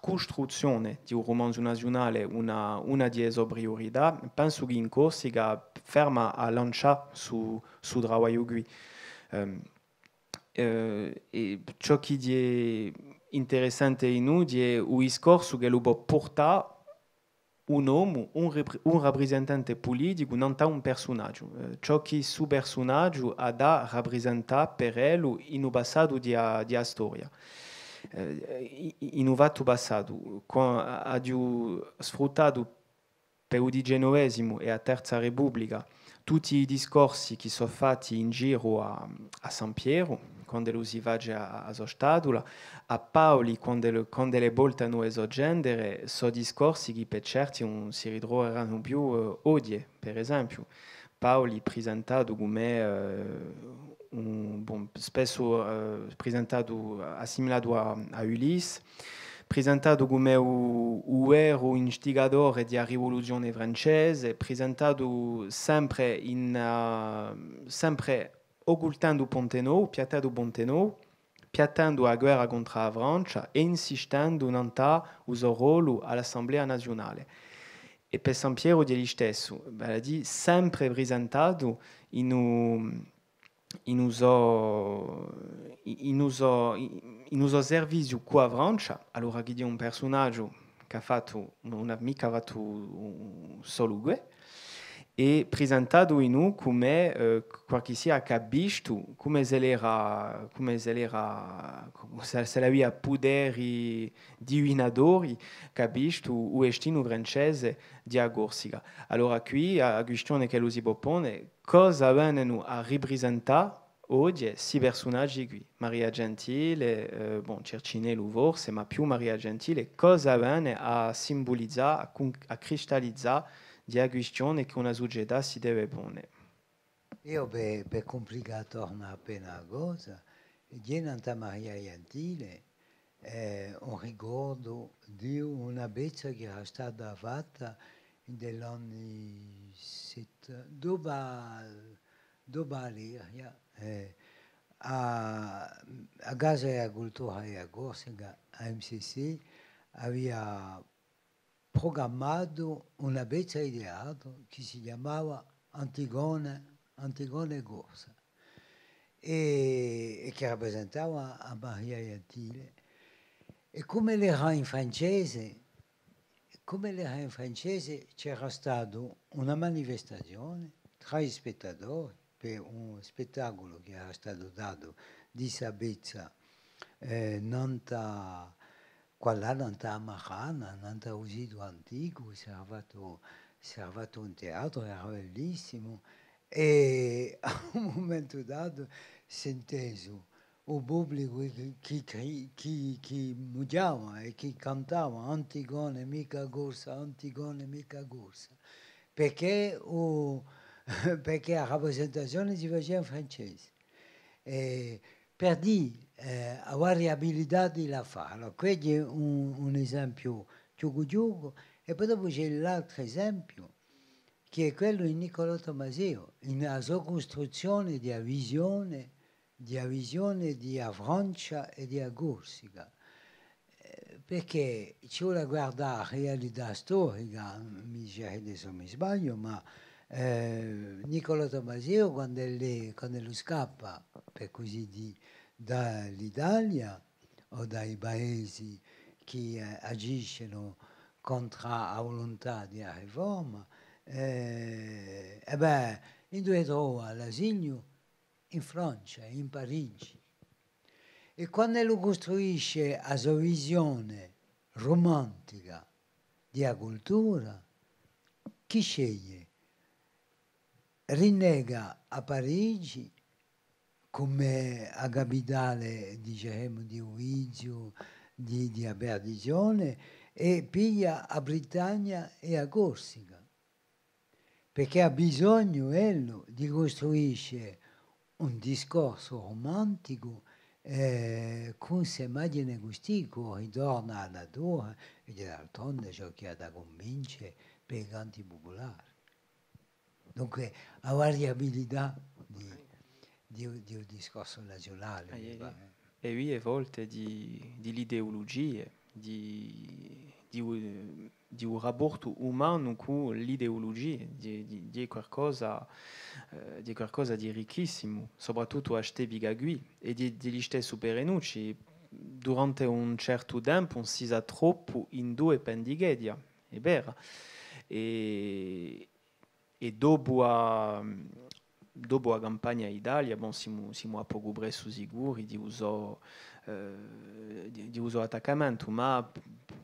costruzione di un romanzo nazionale una, una di esse priorità, penso che in Corsica ferma a lanciare su, su Drawaio Um, ehm, eh, e ciò che è interessante in noi è il discorso che lo può un uomo, un, un rappresentante politico, non ha un personaggio. Eh, ciò che su personaggio ha da rappresentare per lui in un passato di, di storia. Eh, in un fatto passato, ha sfruttato per il XIX e la Terza Repubblica tutti i discorsi che sono fatti in giro a, a San Piero, quando si va a, a Stadola, a Paoli quando, le voltano a genere, sono discorsi che per certi non si ritroveranno più uh, odie, per esempio. Paoli presentato come uh, un, bon, spesso uh, presentato assimilato a, a Ulisse, presentato come un eroe instigatore della rivoluzione francese, presentato sempre, in, uh, sempre occultando Pontenot, piattando Pontenot, piattando a guerra contro la Francia e insistendo in il suo ruolo all'Assemblea nazionale. E per San Piero di stesso, vale dire, sempre presentato in un, in uso, in uso, in uso servizio con la Francia, allora che è un personaggio che ha fatto, non ha mica fatto solo e presentato in noi come eh, qualche sia capisce come se era come se era se, se poteri divinatori capisce o destino francese di allora qui la questione che lo si propone cosa vengono a oggi questi personaggi Maria Gentile eh, bon, Cercinello ma più Maria Gentile cosa viene a simbolizzare a, a diaguistionek un azuggeda si deve. Io be, be complicato appena cosa, Maria Gentile, eh, un di una beccia che era stata fatta negli anni 70, eh, a, a Gaza e a Cultura e a Corsica, a MCC, programmato una pezza di teatro che si chiamava Antigone, Antigone Corsa e, e che rappresentava a Maria Gentile. E come l'era in francese, come l'era in francese c'era stata una manifestazione tra i spettatori per un spettacolo che era stato dato di Sabezza eh, 90 Qualananta Amarana, Nanta Ugido Antigo, servato, servato um teatro, era belíssimo. E, a um momento dado, senteso, o público que, que, que mudava e que cantava Antigone, mica gorsa, Antigone, mica gorsa, porque, o, porque a representação de em francês. E, perdi eh, la variabilità della fala, questo è un, un esempio gioco e poi dopo c'è l'altro esempio che è quello di Niccolò Tomaseo, nella sua costruzione di visione di visione di Francia e di Corsica, eh, perché ci vuole guardare la realtà storica, mi dice se mi sbaglio, ma eh, Niccolò Tomaseo quando, lei, quando lui scappa, per così dire, dall'Italia o dai paesi che eh, agiscono contro la volontà di riforma, eh, e beh, in due trova l'asilo in Francia, in Parigi. E quando lo costruisce a sua visione romantica di cultura, chi sceglie? Rinnega a Parigi come a capitale diciamo, di Uizio, di, di Aberdizione e piglia a Britannia e a Corsica perché ha bisogno ello di costruire un discorso romantico eh, con queste immagini così ritorna alla natura e d'altronde ciò che ha da convincere per i canti popolari. Dunque la variabilità di, di, di un discorso nazionale. Ah, e, e qui a volte di, di ideologie, di, di, di, un rapporto umano con l'ideologia, di, di, di, qualcosa, eh, di qualcosa di ricchissimo, soprattutto a ste bigagui e di, di stesso perenucci. Durante un certo tempo non si sa troppo in due pendighedia, è vero. E, e dopo a, dopo la campagna Italia, bon, siamo, siamo a poco presso sicuri di uso, eh, di, di uso attaccamento, ma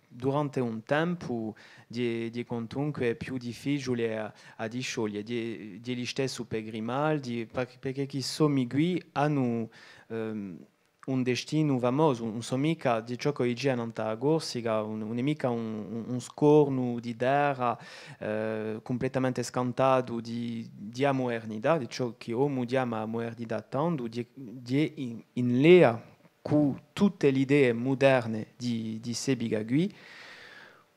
durante un tempo di, di comunque è più difficile a, a disciogliere, di, di stesso per Grimaldi, perché chi sono qui hanno um, un destino famoso, non sono mica di ciò che oggi hanno a Corsica, non è mica un, un scorno di terra eh, completamente scantato di, di modernità, di ciò che uomo chiama modernità tanto, di, di in, in lea con tutte le idee moderne di, di Sebigagui,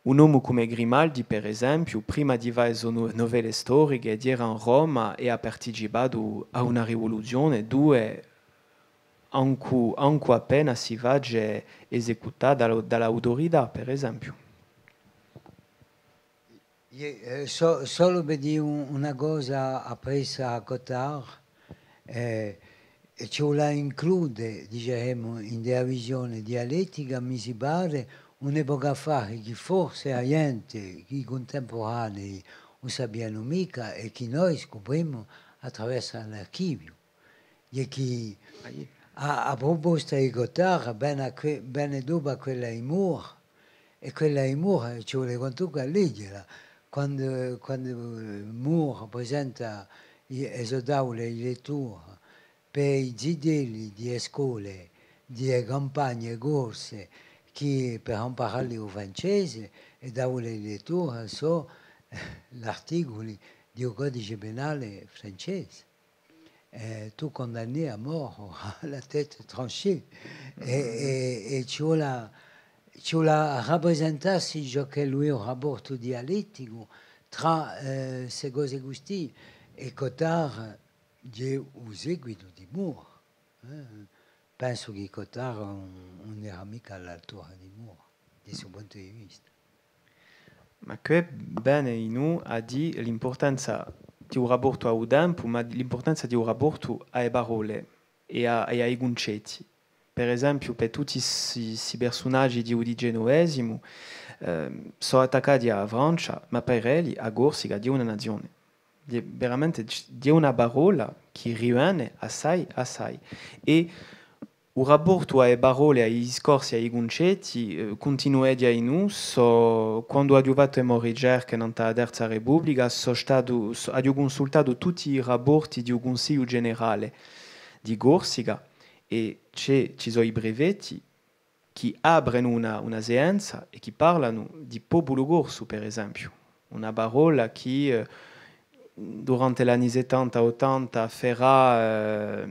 un uomo come Grimaldi, per esempio, prima di fare novelle storiche, era in Roma e ha partecipato a una rivoluzione dove anche, anche appena si va esecutata dall'autorità, per esempio. Eh, so, solo per dire una cosa appresa a Cotard, eh, ci vuole includere diciamo, in della visione dialettica, mi pare, un'epoca fa che forse la gente, i contemporanei, non sappiano mica e che noi scopriamo attraverso l'archivio. E che a, di Gotthard, bene, bene dopo quella Moore, e quella di Moore ci vuole quanto a leggerla, quando, quando Moore presenta esodare le letture per i gidelli di scuole, di campagne corse, che per imparare il francese e dava le letture su l'articolo del codice penale francese. Eh, tu condanné a mort, la tête tranchée. E, e, e ci vuole, ci vuole rappresentarsi ciò che lui è un rapporto dialettico tra eh, queste cose così e Cotard è un seguito di Moore. Eh penso che Cotard non era mica all'altura di Moore, dal suo punto di vista. Ma che bene in ha di l'importanza di un rapporto a tempo, ma l'importanza di un rapporto alle parole e, a, e ai concetti. per esempio, per tutti questi personaggi di Udigenovesimo, eh, sono attaccati a Francia, ma per lei a Corsica di una nazione. Di, veramente di una parola che rimane assai, assai. E il rapporto alle parole, ai discorsi, ai concetti eh, continua a noi. So, quando ho fatto le ricerche nella Terza Repubblica, so stato, so, ho consultato tutti i rapporti del Consiglio Generale di Corsica e ci sono i brevetti che aprono una, una scienza e che parlano di popolo corso, per esempio. Una parola che eh, durante anni 70-80 farà, eh,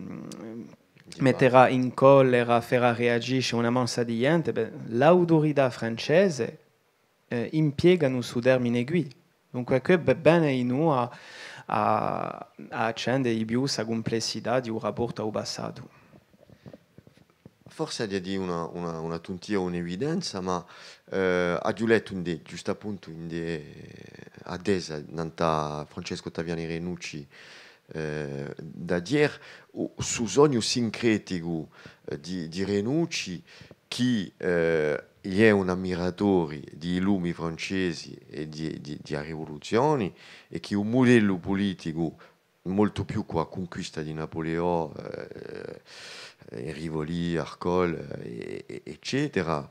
metterà in collera, farà reagire una massa di gente, l'autorità francese eh, impiega un suo termine guida. Dunque, è bene in noi a, a, a accendere di più la complessità di un rapporto al passato. Forse di una, una, una tuntia, un'evidenza, ma eh, ha letto in de, giusto appunto in de, adesa nanta Francesco Taviani Renucci eh, da ieri su sogno sincretico eh, di, di Renucci che eh, è un ammiratore di lumi francesi e di, di, di rivoluzioni e che un modello politico molto più con la conquista di Napoleone eh, Rivoli, Arcol, eccetera,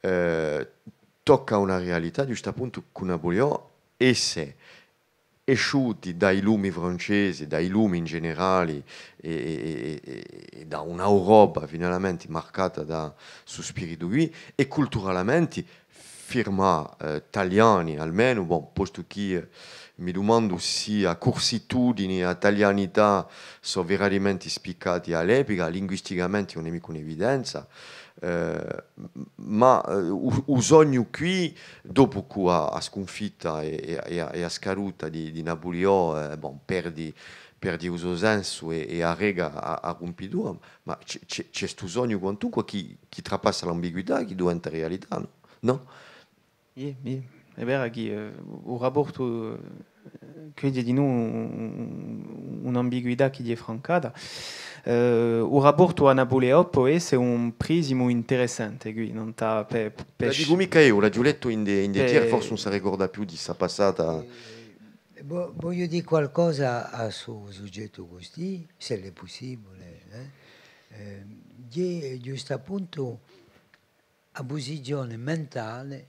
eh, tocca una realtà giusto appunto con Napoleone esse esciuti dai lumi francesi, dai lumi in generale e, e, e da un'Europa finalmente marcata da suo spirito qui e culturalmente firma eh, italiani almeno, bon, posto che eh, mi domando se a corsitudini, a italianità sono veramente spiccati all'epoca, linguisticamente non è mica un'evidenza, eh, ma eh, il sogno qui, dopo che ha sconfitta e, e, e a scaruta di, di Napoleone, eh, bon, perdi, perdi il senso e, e a rega a, a Pompidou, ma c'è questo sogno quantunque che, che trapassa l'ambiguità, che diventa realtà, no? no? Yeah, yeah. è vero che eh, il rapporto crede di noi un'ambiguità che è francata. Uh, il rapporto a Napoleone può essere un prismo interessante qui, non sta per, per... La dico mica io, l'ho già letto in de, in de forse non si ricorda più di questa passata. Eh, voglio dire qualcosa a suo soggetto così, se è possibile. Eh? Eh, giusto appunto a posizione mentale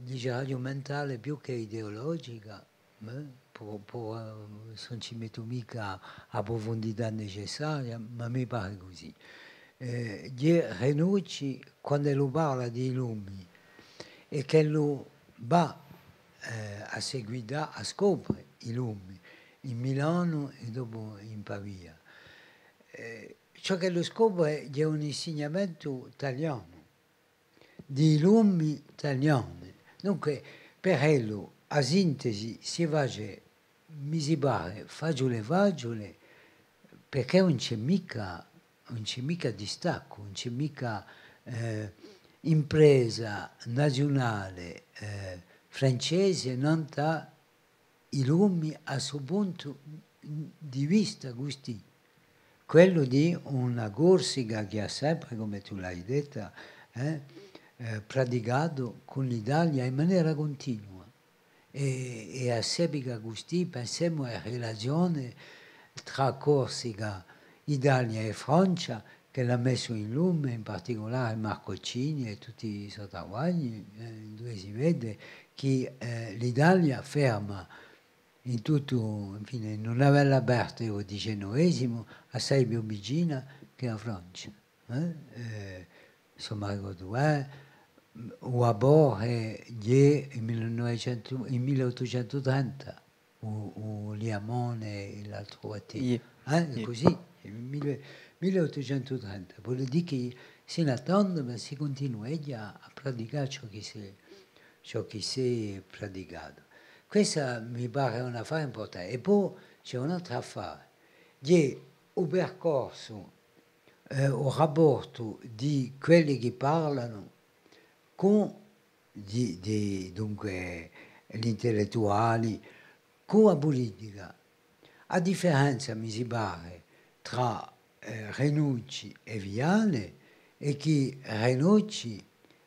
diciamo mentale più che ideologica, non ci metto mica a profondità necessaria, ma mi pare così. Eh, Renucci, quando lo parla dei lumi e che lo va eh, a seguire, a scoprire i lumi in Milano e dopo in Pavia, eh, ciò che lo scopre è un insegnamento italiano, di lumi italiani Dunque, per ello, a sintesi, si a misibare fagiole fagiole perché non c'è mica, non c'è mica distacco, non c'è mica eh, impresa nazionale eh, francese non ha i lumi a suo punto di vista gusti. Quello di una Corsica che ha sempre, come tu l'hai detta, eh, eh, praticato con l'Italia in maniera continua e, e a Sebiga Gusti pensiamo alla relazione tra Corsica, Italia e Francia che l'ha messo in lume, in particolare Marco Cini e tutti i sottawagni, eh, dove si vede che eh, l'Italia ferma in tutto, infine, non aveva aperto il XIX, assai più vicina che la Francia. Eh? Eh, Sommario 2, Wabò che eh, Ye in, in, 1830, o, o Liamone l'altro Wattino, eh, così, 1830, vuol dire che si attende ma si continua a praticare ciò che, si, ciò che si è praticato. Questa mi pare una fa importante. E poi c'è un'altra affare, che il percorso, eh, il rapporto di quelli che parlano con di, di, dunque, gli intellettuali, con la politica. A differenza, mi si pare, tra eh, Renucci e Viale, e che Renucci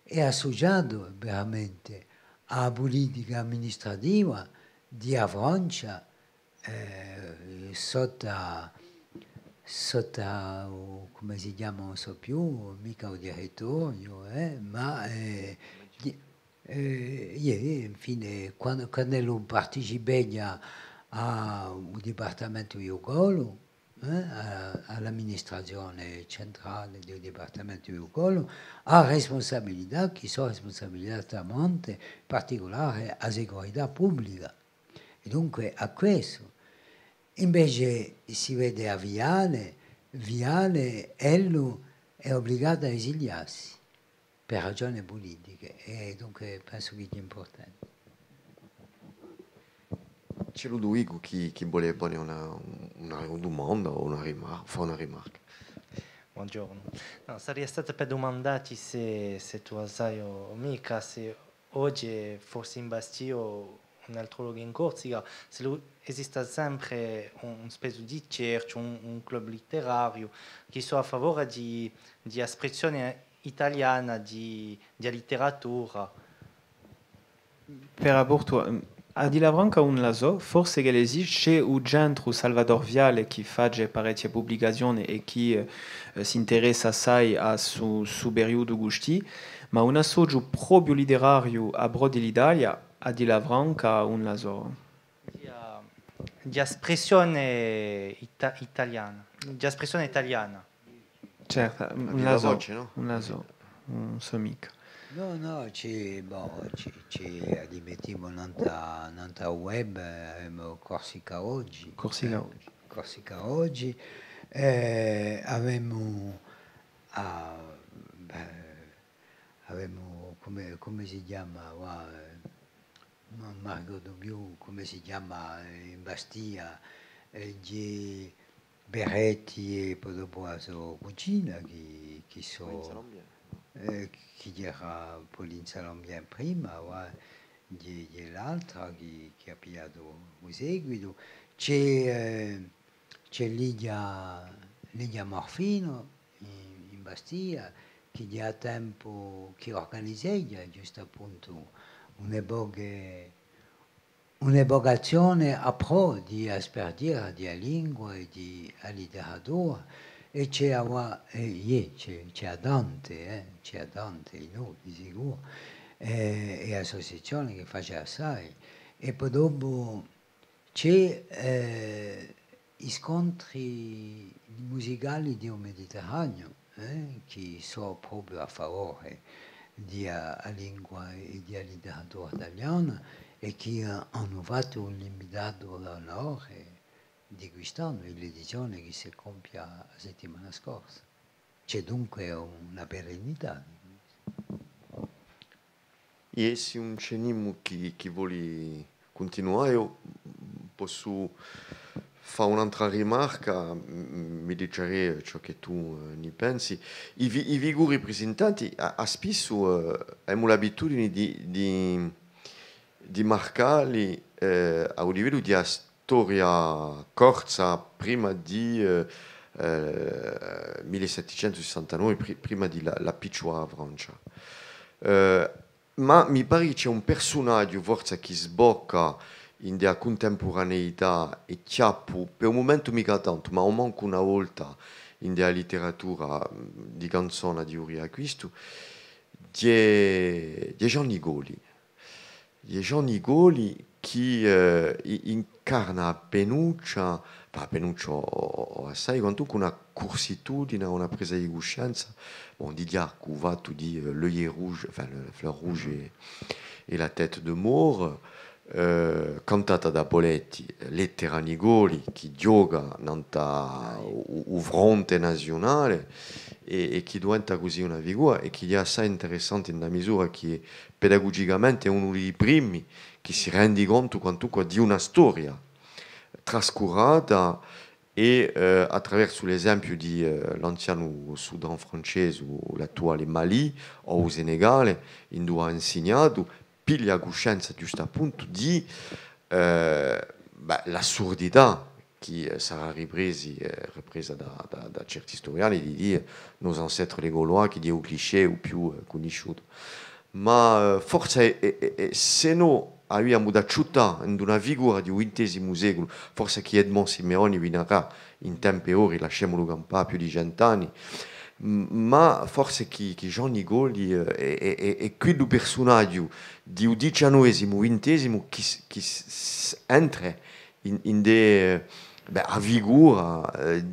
è associato veramente alla politica amministrativa di Francia eh, sotto, sotto, come si chiama, non so più, mica il direttorio, eh, ma eh, eh, infine, quando, lui partecipa al Dipartimento di Ugolo, eh, all'amministrazione centrale del Dipartimento di Ugolo, ha responsabilità che sono responsabilità in particolare a sicurezza pubblica. E dunque a questo. Invece si vede a Viale, Viale, Ello è obbligato a esiliarsi per ragioni politiche e dunque penso che è importante. C'è Ludovico chi, chi vuole fare una, una, domanda o una rimarca, fa una rimarca. Buongiorno. No, sarebbe stato per domandarti se, se tu sai o mica se oggi forse in Bastio un altro luogo in Corsica, se esiste sempre un un, un club letterario che sia a favore di, di espressione italiana di, di letteratura. Per aborto, a di Lavranca un forse che un Salvador Viale che fa e eh, assai a su, gusti, ma un proprio letterario a Brodi a un. Di, espressione ita italiana, di espressione italiana. Certo, un laso, voce, no? un laso, un somica. No, no, ci, boh, ci, ci alimentiamo nella web, abbiamo Corsica oggi. Corsica oggi. Corsica oggi. Eh, abbiamo, ah, beh, abbiamo come, come, si chiama, non mi ricordo più come si chiama in Bastia, eh, gli Beretti e poi dopo la sua cugina che, che sono eh, che era Pauline Salambien prima, e l'altra che, che ha pigliato il seguito. C'è, eh, c'è Lidia, Lidia Morfino in, in Bastia che già tempo che organizzava giusto appunto un'evocazione a pro di espertire di lingua e di letteratura e c'è, c'è, c'è Dante, eh, c'è Dante, no, di sicuro, eh, e associazione che fa assai. E poi dopo c'è eh, i scontri musicali un Mediterraneo eh, che sono proprio a favore della lingua e della letteratura italiana e che hanno fatto un limitato d'onore di quest'anno, l'edizione che si compie la settimana scorsa. C'è dunque una perenità. E se un cenimo che, che vuole continuare, posso fare un'altra rimarca, mi dicerai ciò che tu uh, ne pensi. I, i vigori presentanti a, a spesso uh, abbiamo l'abitudine di, di, di marcarli uh, a un livello di storia corsa prima di eh, eh, 1769, pr- prima di la, la piccola Francia. Eh, ma mi pare che c'è un personaggio forse che sbocca in della contemporaneità e chiappo, per un momento mica tanto, ma manco una volta in della letteratura di canzone di Uri Acquisto, di, di Jean Nigoli. Di Jean Nigoli che eh, incarna Penuccia, pa Penuccia o assai quantunque una corsitudine, una presa di coscienza, bon, di dire tu di uh, l'œil rouge, enfin le fleur rouge et, et la tête de mort, eh, cantata da Poletti, lettera Nigoli, che gioca nella fronte nazionale e, e che diventa così una figura e che è assai interessante nella misura che pedagogicamente è uno dei primi che si rende conto quantunque di una storia trascurata e eh, attraverso l'esempio di eh, l'anziano Sudan francese o l'attuale Mali o Senegale, in dove ha insegnato, piglia coscienza giusto appunto di eh, l'assurdità che sarà ripresa, ripresa da, da, da, certi storiani di nos ancestri le Gaulois che è un cliché o più conosciuto. Ma forse se no abbiamo da città in una figura di XX secolo, forse che Edmond Simeoni vinerà in tempi ora, lasciamolo campare più di cent'anni, ma forse che, che Johnny Goli è, è, è, è quello personaggio di un XIX, XX che, entra in, in de, beh, a eh,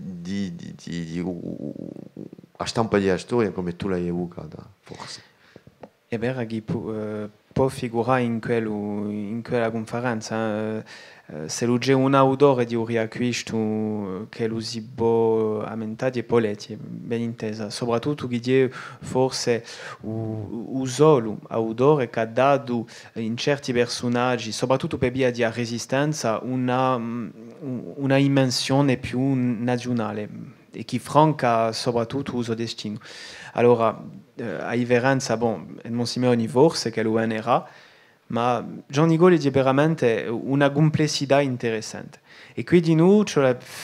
come tu l'hai evocata. E chi se ludzie un autore di uri acquisto che lo si può aumentare poletti, ben intesa, soprattutto che die forse o solo autore che ha dato in certi personaggi, soprattutto per via di resistenza, una, una dimensione più nazionale e che franca soprattutto suo destino. Allora, a differenza, bon, Edmond Simeoni forse che lo era, ma Johnny Gaulle è veramente una complessità interessante. E quindi noi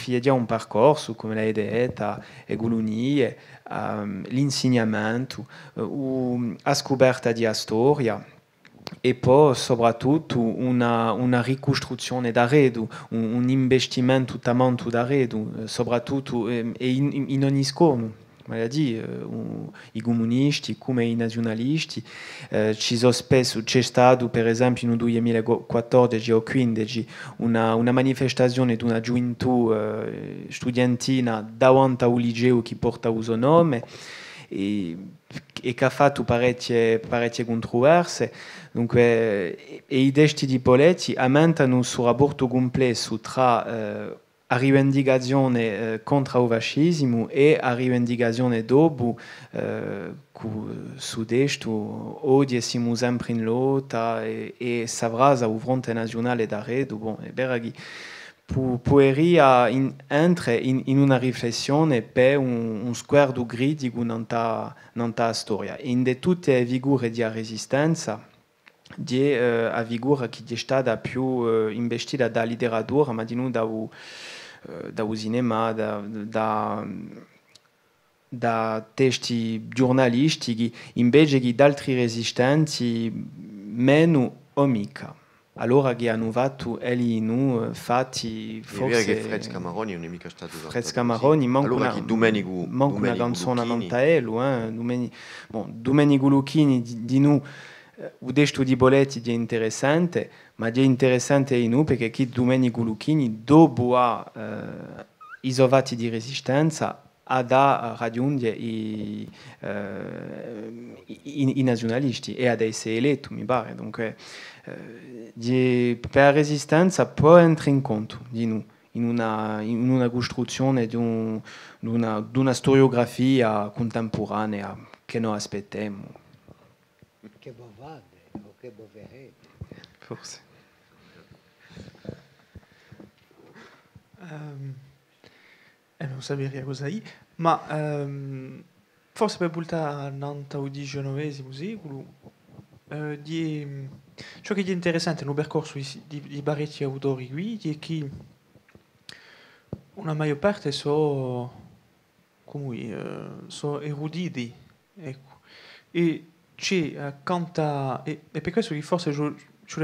abbiamo un percorso, come l'hai detto, e Guluni, um, l'insegnamento, uh, la scoperta di storia e poi soprattutto una, una ricostruzione d'arredo, un, un investimento tanto d'arredo, soprattutto eh, in, in ogni maladi, uh, i comunisti come i nazionalisti. Uh, ci sono spesso, c'è stato per esempio nel 2014 o 2015 una, una manifestazione di una gioventù uh, studiantina davanti a un liceo che porta il suo nome e, e che ha fatto parecchie, parecchie controversie. Dunque, e i desti di Poletti aumentano il rapporto complesso tra a rivendicazione eh, contro il fascismo e a rivendicazione dopo eh, su questo oggi siamo sempre in lotta e, e savrà il fronte nazionale da redo bon, vero che pueria in, entra in, in, una riflessione per un, un sguardo critico non ta, non ta storia. In de tutte le figure di resistenza di uh, a figura che è stata più uh, investita da letteratura ma di non da uh, da o cinema, da, da, da testi giornalistici, invece da altri resistenti meno omica. Allora che hanno fatto egli nu fatti forse che Fred Camaroni non è mica stato Fred Camaroni manca allora una, Domenico, manca una canzone non taelo eh? Domenico, bon, Domenico Lucchini di, di o desto di Boletti è interessante ma è interessante in perché chi Domenico Lucchini dopo ha eh, isovati di resistenza ha da raggiungere i, eh, i, i, nazionalisti e ad essere eletto mi pare. Dunque eh, per la resistenza può entrare in conto di noi in una, in una costruzione di, un, di, una, di una storiografia contemporanea che noi aspettiamo che boverete forse Um, e non saperia cosa è, ma um, forse per portare Nantes al XIX secolo, uh, di, ciò che è interessante nel percorso di, di, di parecchi autori qui è che una maggior parte sono come, uh, so eruditi, ecco. e c'è accanto e, e per questo forse ci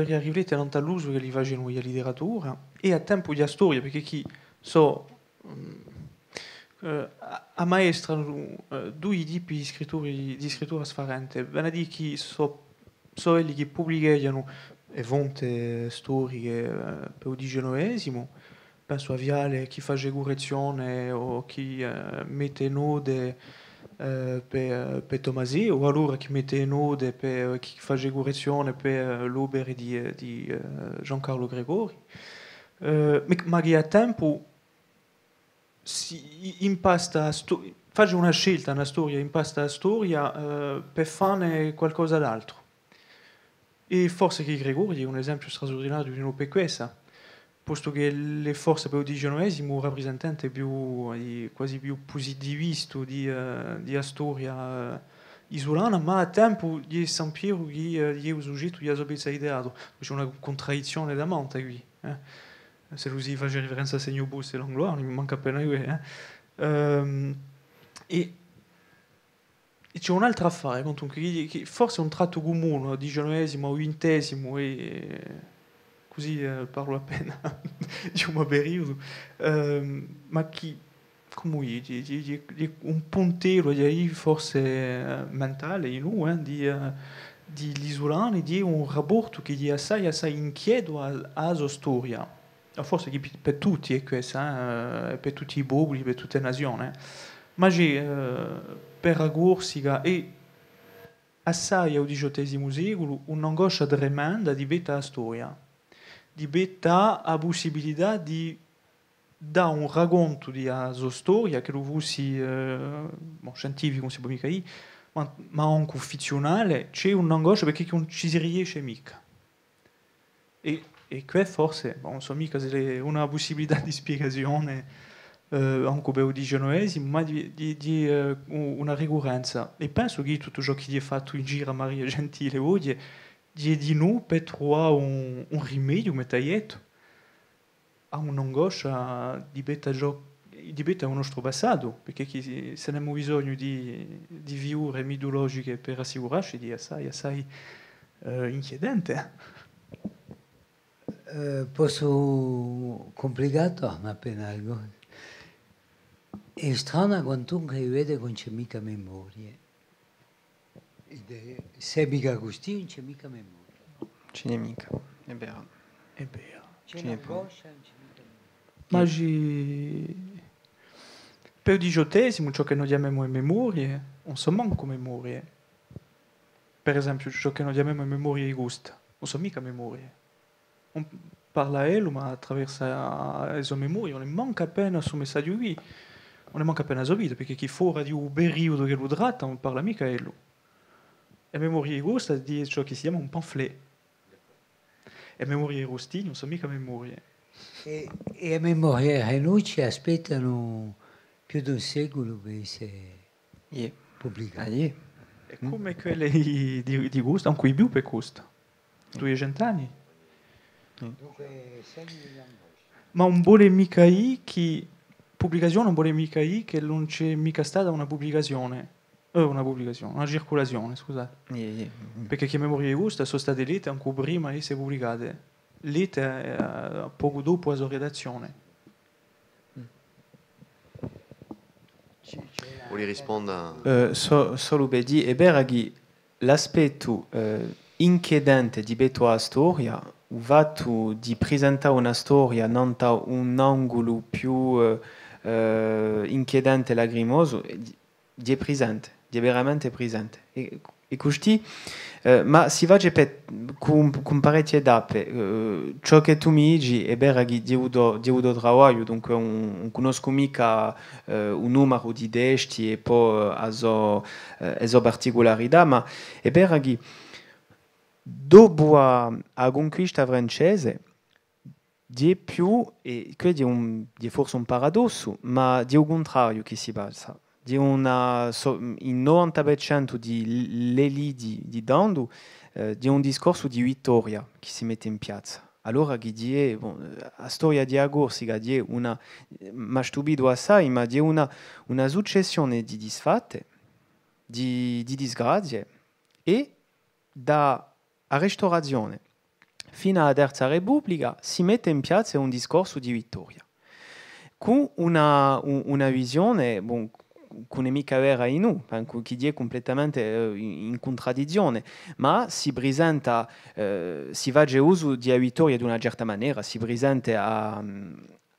non all'uso che li facevano la letteratura e a tempo di storia perché chi so uh, a maestra uh, due tipi di scrittura di scrittura sfarente. Ve ne chi so so quelli che pubblicano e fonte storiche uh, per il XIX penso a Viale chi fa correzione o chi uh, mette node Per, per Tomasi o allora chi mette in ode per chi fa correzione per l'opera di, di uh, Giancarlo Gregori. Uh, ma che a tempo si impasta faccio una scelta una storia impasta la storia per fare qualcosa d'altro. E forse che Gregori è un esempio straordinario di una per questa posto che le forze per il XIX rappresentante più, quasi più positivista di, uh, di storia uh, isolana, ma a tempo di San Piero che uh, è un soggetto di sapere ideato. C'è una contraddizione da monta qui. Eh? se lui fa riferenza a segno bus e l'anglois, non mi manca appena io. Eh. Um, e, e, c'è un'altra affare, che, che forse è un tratto comune, diciannovesimo ventesimo, e così eh, parlo appena di un periodo, um, ma che come di, di, di, un puntello di forse eh, mentale in eh, di, di l'isolano, di un rapporto che è assai, assai inquieto alla storia. Forse per tutti è questo, eh, per tutti i popoli, per tutte le nazioni, ma c'è eh, per la Corsica e assai al XVIII secolo un'angoscia tremenda di betta la di betta la possibilità di dare un racconto di sua storia che lo fosse eh, bon, scientifico, non si può mica dire, ma, ma anche ufficiale, c'è un'angoscia perché non ci si riesce mica. E e qui forse, bon, non so mica se è una possibilità di spiegazione eh, anche per il XIX, ma di, di, di uh, una ricorrenza. E penso che tutto ciò che è fatto in giro a Maria Gentile oggi è di noi per trovare un, un rimedio, un taglietto a un'angoscia di betta gioco di betta il nostro passato, perché se abbiamo bisogno di, di viure mitologiche per assicurarci di assai, assai uh, inchiedente. Eh, posso complicato, ma appena algo. È strano quantunque che non c'è mica memoria. Se mica Agostino non c'è mica memoria. Ce n'è mica, è vero. È vero. C'è una angoscia, non c'è mica memoria. Ma ci... per il diciottesimo, ciò che noi chiamiamo memorie, non so manco memorie. Per esempio, ciò che noi chiamiamo memorie di gusto, non so mica memorie on parle à elle, ma attraverso le sue memorie, on manca appena su messaggio qui, on manca appena sua vita, perché chi fuori di un periodo che lo tratta, non parla mica a elle. E memorie questa di ciò che si chiama un pamphlet. E memorie rostini non sono mica memorie. E, e a memorie a noi ci aspettano più di un secolo per essere yeah. pubblicate. Yeah. E come quelle di, di, di gusto, anche più per questo. 200 anni. Ma un buone mica I che pubblicazione un buone mica I che non c'è mica stata una pubblicazione. Eh, una pubblicazione, una circolazione, scusate. Yeah, yeah. Perché che memorie gusta sono state lette anche prima di essere pubblicate. Lette eh, poco dopo la sua redazione. Vuoi rispondere? Uh, so, solo per dire, è vero che l'aspetto uh, inchiedente di Beto storia o fatto di presentare una storia non da un angolo più uh, uh, inquietante e lacrimoso è presente, è veramente presente. E, e così, uh, ma si va con, con parecchie tappe. Uh, ciò che tu mi dici è vero che di udo lavoro, dunque non, non conosco mica uh, un numero di desti e poi uh, a so, uh, so particolarità, ma è vero che dopo a, a conquista francese di più, e questo è, un, è forse un paradosso, ma di un contrario che si passa. Di una, so, il 90% di l'elite di, di Dandu eh, di un discorso di vittoria che si mette in piazza. Allora che die, bon, la storia di Agorsica è una, ma stupido assai, ma di una, una successione di disfatte, di, di disgrazie e da restaurazione fino alla Terza Repubblica si mette in piazza un discorso di vittoria, con una, una visione bon, è mica vera in noi, che è completamente uh, in contraddizione, ma si presenta, uh, si fa uso di vittoria di una certa maniera, si presenta a,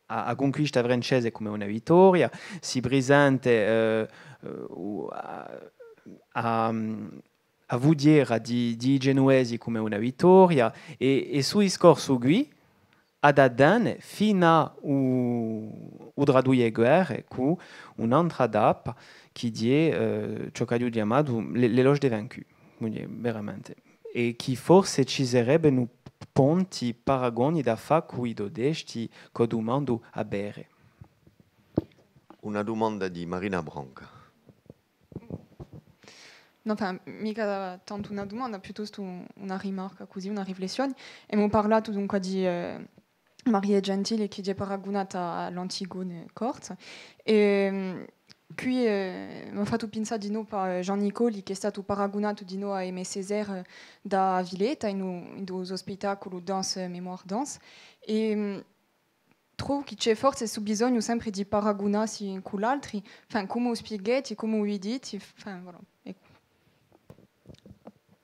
a, a conquista francese come una vittoria, si presenta uh, a, a a vudiera di, di genuesi come una vittoria. E, e su discorso qui adadan fina u udraduje guerre ku un antradap qui dit euh, chokadu diamadu l'éloge des vaincus veramente et qui forse ci sarebbe nu ponti paragoni da fa cui dodesti codumandu a bere una domanda di Marina Branca Non, enfin, mica tant una domanda, piuttosto una rimarca, così una riflessione. E mi ho parlato dunque di eh, Marie Gentile che è paragonata all'Antigone corte. E qui eh, mi ha fatto pensare di nuovo a Jean Nicoli che è stato paragonato di nuovo a Aimé Césaire da Villetta in un, in spettacolo Danse, Mémoire, Danse. E trovo che c'è forse su bisogno sempre di paragonarsi con gli altri, enfin, come spieghetti, come vi dite, enfin, voilà.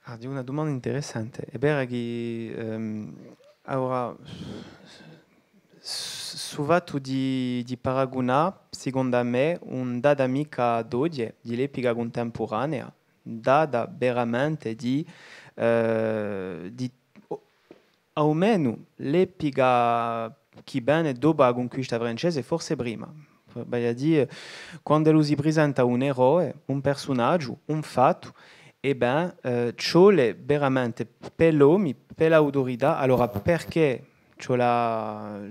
Ah, di una domanda interessante. È vero che ehm, ora su fatto di, di paragonare, secondo me, un data mica d'oggi, di l'epica contemporanea, data veramente di, eh, di almeno l'epica che viene dopo la conquista francese, forse prima. Vale a dire, quando lui si presenta un eroe, un personaggio, un fatto, e ben, eh, ciò è veramente per l'uomo, per l'autorità, allora perché ciò la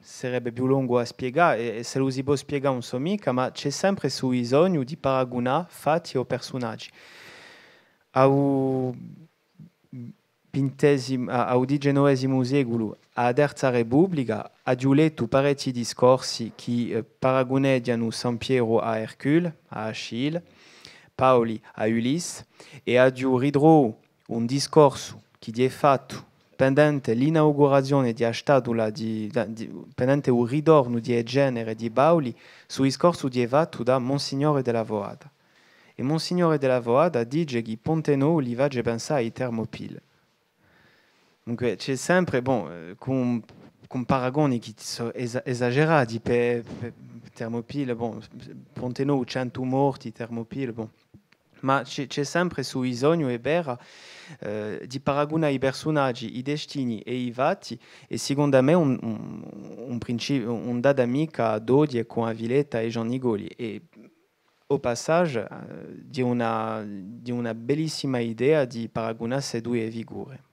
sarebbe più lungo a spiegare e se lo si può spiegare non so mica, ma c'è sempre su bisogno di paragonare fatti o personaggi. Au au diciannovesimo secolo, a Terza Repubblica, ha letto parecchi discorsi che eh, paragoneggiano San Piero a Hercule, a Achille, Paoli a Ulisse, e ha ridro un discorso che è fatto pendente l'inaugurazione di Astadula, di, di, pendente il ritorno di genere di Paoli, su discorso di fatto da Monsignore della Voada. E Monsignore della Voada dice che Ponte Nou li va a pensare ai Termopile. Dunque c'è sempre, bon, eh, con, con paragoni che sono esagerati per, per Termopile, bon, Ponte Nou 100 morti, Termopile, bon. Ma c'è, sempre su bisogno e vera eh, di paragonare i personaggi, i destini e i fatti e secondo me un, un, un, principio, un data mica d'odio con Aviletta e Jean Nigoli e au passage eh, di, una, di una bellissima idea di paragonare queste due figure.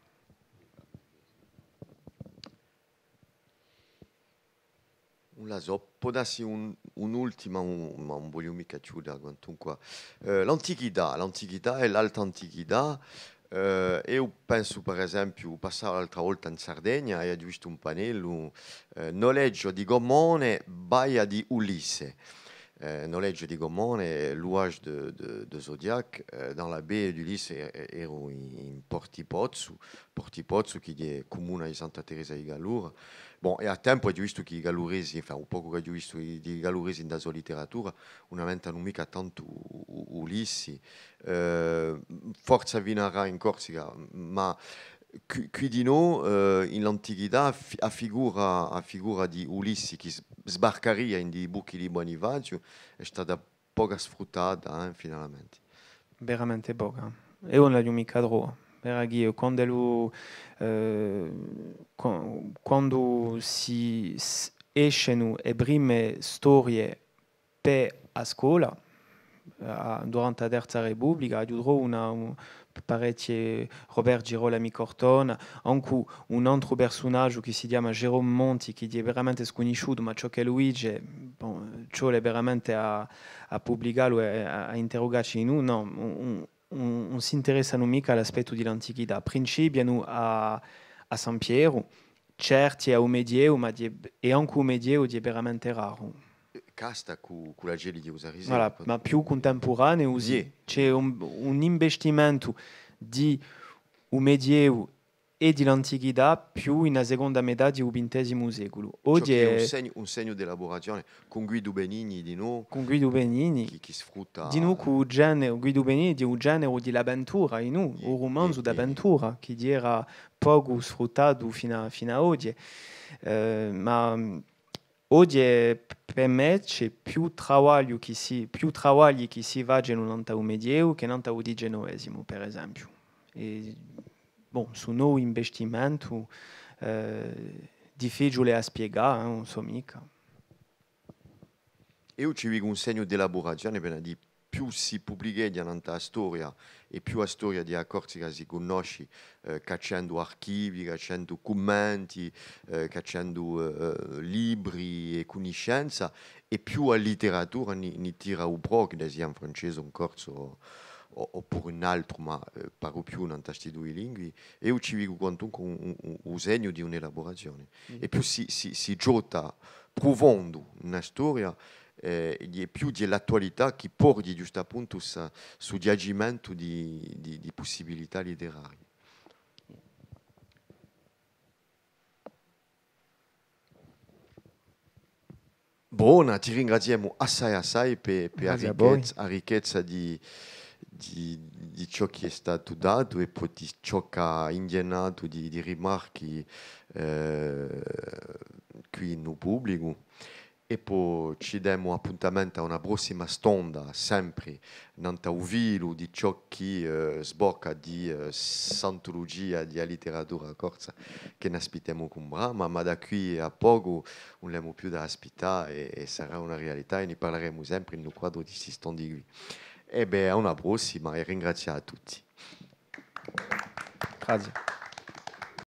La può darsi un, un'ultima, un, ma non voglio mica chiudere quantunque. Eh, l'antichità, l'antichità e l'alta antichità. Eh, io penso per esempio, passare l'altra volta in Sardegna e ho visto un pannello, eh, noleggio di gommone, baia di Ulisse. Euh, noleggio di gommone, louage de, de, de Zodiac, euh, dans la baie d'Ulysse ero in Portipozzo, Portipozzo che è comune di Santa Teresa di Gallura. Bon, e a tempo ho visto che i galluresi, enfin, un poco che ho visto i, i galluresi in sua letteratura, non mica tanto Ulissi, eh, forza vinarà in Corsica, ma qui di noi eh, in l'antichità a figura, a figura di Ulissi che sbarcaria in di buchi di Bonifacio è stata poco sfruttata eh, finalmente. Veramente poca. E non l'ho mica droga. Perché quando, lui, eh, quando si escono le prime storie per a scuola, durante la Terza Repubblica, ha una, una parecchie Robert Girolami Cortona, anche un altro personaggio che si chiama Jerome Monti, che è veramente sconosciuto, ma ciò che Luigi, bon, ciò è veramente a, a pubblicarlo e a, a interrogarci in uno, non, non si interessano mica all'aspetto dell'antichità. A, a San Piero, certi a un ma è anche un è veramente raro. Casta con la geli di usare voilà, ma più contemporaneo sì. c'è un, un investimento di un medievo e di l'antichità più una seconda metà del XX secolo. Oggi è un segno, un segno di elaborazione con Guido Benigni di noi. Con Guido Benigni. Che, che sfrutta... Di noi con genere, Guido Benigni di un genere di avventura in noi, un romanzo d'avventura che era poco sfruttato fino a, fino a oggi. Uh, ma oggi per me c'è più lavoro che si, più che si facciano nel Medioevo che nel XIX, per esempio. E, su nuovo investimento eh, difficile a spiegare, eh, non so mica. Io ci vedo un segno di elaborazione per dire più si pubblica nella storia e più la storia di Corsica si conosce eh, cacciando archivi, cacciando commenti, eh, cacciando eh, libri e conoscenza e più la letteratura ne, tira un pro, che sia in francese un corso oppure un altro, ma eh, parlo più in questi due lingue, e io ci vedo quanto con un, un, un segno di un'elaborazione. Mm. E più si, si, si gioca provando una storia, eh, è più dell'attualità che porti giusto appunto su, su diagimento di, di, di possibilità letterarie. Buona, ti ringraziamo assai assai per, ricchezza, la ricchezza di, di, di ciò che è stato dato e poi di ciò che ha indignato di, di rimarchi eh, qui nel pubblico. E poi ci diamo appuntamento a una prossima stonda, sempre in Tauvilo, di ciò che eh, sbocca di eh, santologia di letteratura corsa che ne aspettiamo con Brahma, ma da qui a poco non abbiamo più da aspettare e, e sarà una realtà e ne parleremo sempre nel quadro di questi stondi qui. E beh, a una prossima e ringrazio a tutti. Grazie.